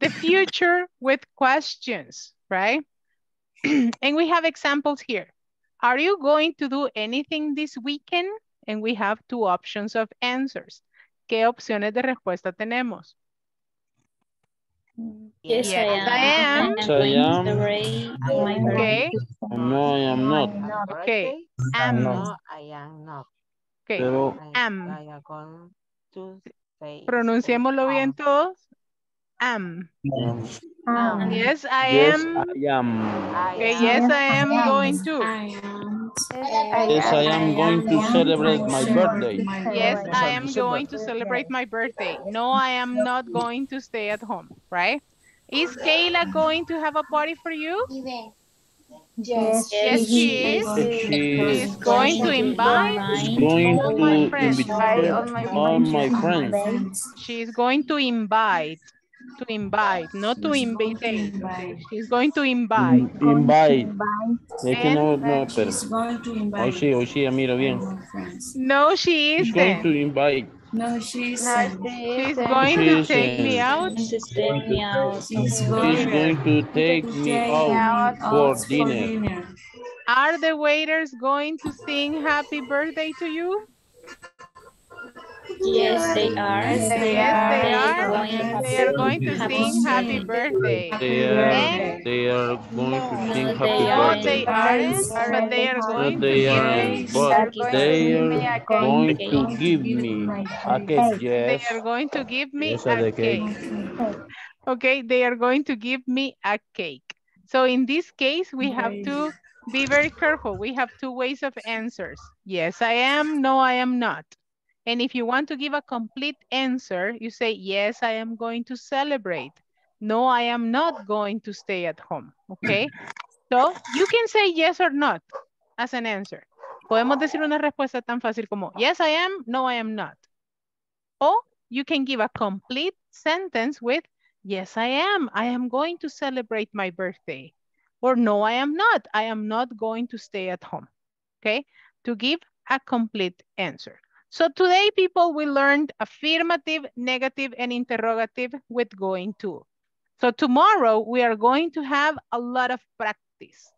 [SPEAKER 1] the future with questions, right? and we have examples here. Are you going to do anything this weekend? And we have two options of answers. ¿Qué opciones de respuesta tenemos?
[SPEAKER 18] Yes, I am.
[SPEAKER 1] I am.
[SPEAKER 10] Yes, I am.
[SPEAKER 1] Okay.
[SPEAKER 10] No, I am not.
[SPEAKER 1] Okay. Am.
[SPEAKER 6] No, I am not.
[SPEAKER 1] Okay.
[SPEAKER 10] Pero
[SPEAKER 1] Am. Pronunciémoslo bien todos. Am. Yes, I
[SPEAKER 10] yes,
[SPEAKER 1] am.
[SPEAKER 10] I am.
[SPEAKER 1] Okay, yes, I am
[SPEAKER 7] Yes, I am.
[SPEAKER 1] going to.
[SPEAKER 10] Yes, I am going to celebrate my birthday.
[SPEAKER 1] Yes, I am going to celebrate my birthday. No, I am not going to stay at home, right? Is Kayla going to have a party for you?
[SPEAKER 2] Yes.
[SPEAKER 1] Yes, she is.
[SPEAKER 10] She
[SPEAKER 1] She's
[SPEAKER 10] is
[SPEAKER 1] going to invite
[SPEAKER 10] going
[SPEAKER 1] all my friends.
[SPEAKER 10] invite all my friends.
[SPEAKER 1] She's going to invite. To invite, not to invite. okay? She's going to invite.
[SPEAKER 10] Invite. Es que
[SPEAKER 1] And-
[SPEAKER 10] no, no, pero. Hoy sí, hoy sí, miro bien.
[SPEAKER 1] No, she
[SPEAKER 10] She's going to
[SPEAKER 1] isn't.
[SPEAKER 10] invite.
[SPEAKER 8] No, she's.
[SPEAKER 1] She's going to take me out.
[SPEAKER 18] Me out.
[SPEAKER 8] She's
[SPEAKER 10] She's
[SPEAKER 8] going
[SPEAKER 10] going to take me out for dinner.
[SPEAKER 1] Are the waiters going to sing happy birthday to you?
[SPEAKER 18] Yes, they are.
[SPEAKER 1] Yes, they are.
[SPEAKER 18] going
[SPEAKER 1] They are going to sing happy birthday.
[SPEAKER 10] They are, they are going to sing
[SPEAKER 18] No,
[SPEAKER 10] happy
[SPEAKER 18] they
[SPEAKER 1] no, they
[SPEAKER 10] birthday.
[SPEAKER 1] aren't, but they are going to
[SPEAKER 10] they
[SPEAKER 1] give
[SPEAKER 10] aren't,
[SPEAKER 1] me.
[SPEAKER 10] but they are going to give me a cake,
[SPEAKER 1] They are going to give me
[SPEAKER 10] Yes,
[SPEAKER 1] a
[SPEAKER 10] cake.
[SPEAKER 1] cake. Okay, they are going to give me a cake. So in this case, we have to be very careful. We have two ways of answers. Yes, I am. No, I am not. And if you want to give a complete answer, you say, yes, I am going to celebrate. No, I am not going to stay at home, okay? So you can say yes or not as an answer. Podemos decir una respuesta tan fácil como, yes, I am, no, I am not. Or you can give a complete sentence with, yes, I am. I am going to celebrate my birthday. Or no, I am not. I am not going to stay at home. Okay? To give a complete answer. So today, people, we learned affirmative, negative, and interrogative with going to. So tomorrow, we are going to have a lot of practice.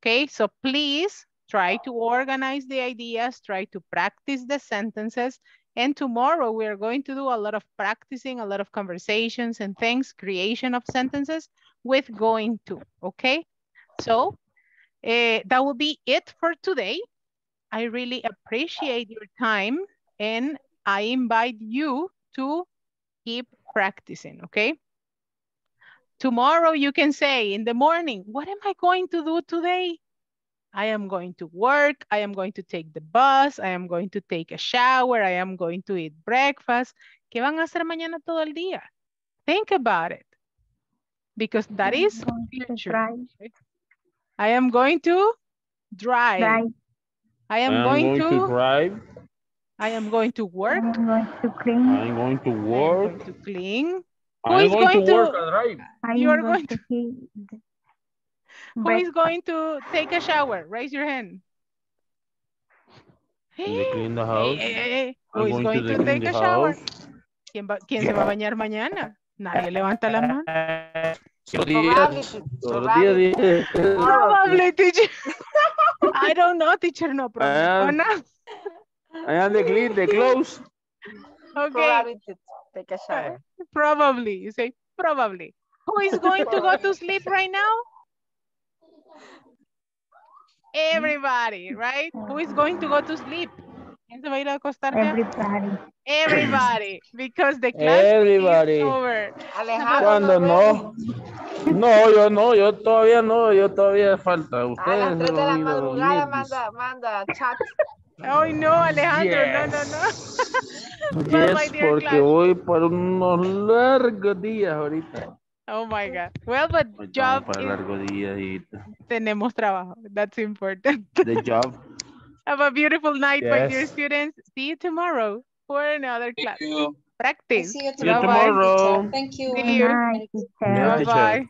[SPEAKER 1] Okay, so please try to organize the ideas, try to practice the sentences, and tomorrow we are going to do a lot of practicing, a lot of conversations and things, creation of sentences with going to, okay? So uh, that will be it for today. I really appreciate your time and I invite you to keep practicing, okay? Tomorrow you can say in the morning, what am I going to do today? I am going to work, I am going to take the bus, I am going to take a shower, I am going to eat breakfast. ¿Qué van a hacer mañana todo el día? Think about it. Because that is future. I am going to drive.
[SPEAKER 7] Drive.
[SPEAKER 1] I am
[SPEAKER 10] I'm
[SPEAKER 1] going,
[SPEAKER 10] going to drive.
[SPEAKER 1] I am going to work.
[SPEAKER 7] I'm going to clean.
[SPEAKER 10] I'm going to work.
[SPEAKER 1] to clean. Who
[SPEAKER 10] I'm
[SPEAKER 1] is
[SPEAKER 10] going,
[SPEAKER 1] going
[SPEAKER 10] to work and drive.
[SPEAKER 7] I'm
[SPEAKER 1] You are
[SPEAKER 7] going
[SPEAKER 1] going
[SPEAKER 7] to eat
[SPEAKER 1] Who is going to take a shower? Raise your hand.
[SPEAKER 10] And they clean the
[SPEAKER 1] Hey,
[SPEAKER 10] house.
[SPEAKER 1] hey, hey, hey.
[SPEAKER 10] I'm
[SPEAKER 1] Who is
[SPEAKER 10] going
[SPEAKER 1] going
[SPEAKER 10] to
[SPEAKER 1] to take
[SPEAKER 10] the
[SPEAKER 1] a shower?
[SPEAKER 10] house.
[SPEAKER 1] ¿Quién, va- quién se va a bañar mañana? Nadie levanta la mano.
[SPEAKER 10] Todos los días, todos los días, días.
[SPEAKER 1] Probably, teacher. I don't know, teacher. No, problem. No.
[SPEAKER 10] I am the clean the clothes.
[SPEAKER 1] Okay.
[SPEAKER 6] Probably to take a shower.
[SPEAKER 1] Probably. You say probably. Who is going to go to sleep right now? Everybody, right? Who is going to go to sleep? ¿Quién se va a ir a acostar ya?
[SPEAKER 7] Everybody.
[SPEAKER 1] Everybody, because the class
[SPEAKER 10] Everybody.
[SPEAKER 1] is over.
[SPEAKER 10] Cuando no. No, yo no, yo todavía no, yo todavía falta.
[SPEAKER 6] A las
[SPEAKER 10] Ustedes
[SPEAKER 6] 3
[SPEAKER 10] se
[SPEAKER 6] de la madrugada manda, manda chat.
[SPEAKER 1] Ay, no, Alejandro, no, no, no. My
[SPEAKER 10] Yes,
[SPEAKER 1] dear
[SPEAKER 10] porque
[SPEAKER 1] class.
[SPEAKER 10] voy por unos largos días ahorita.
[SPEAKER 1] Oh my God. Well, but job
[SPEAKER 10] para
[SPEAKER 1] is,
[SPEAKER 10] largos días y
[SPEAKER 1] tenemos trabajo. That's important.
[SPEAKER 10] the job.
[SPEAKER 1] Have a beautiful night, my dear students. See you tomorrow for another class.
[SPEAKER 9] you.
[SPEAKER 1] Practice.
[SPEAKER 2] See you
[SPEAKER 10] See you
[SPEAKER 2] tomorrow.
[SPEAKER 10] tomorrow.
[SPEAKER 2] Thank you.
[SPEAKER 1] See you.
[SPEAKER 7] Good night, teacher.
[SPEAKER 10] Yeah.
[SPEAKER 1] Bye-bye.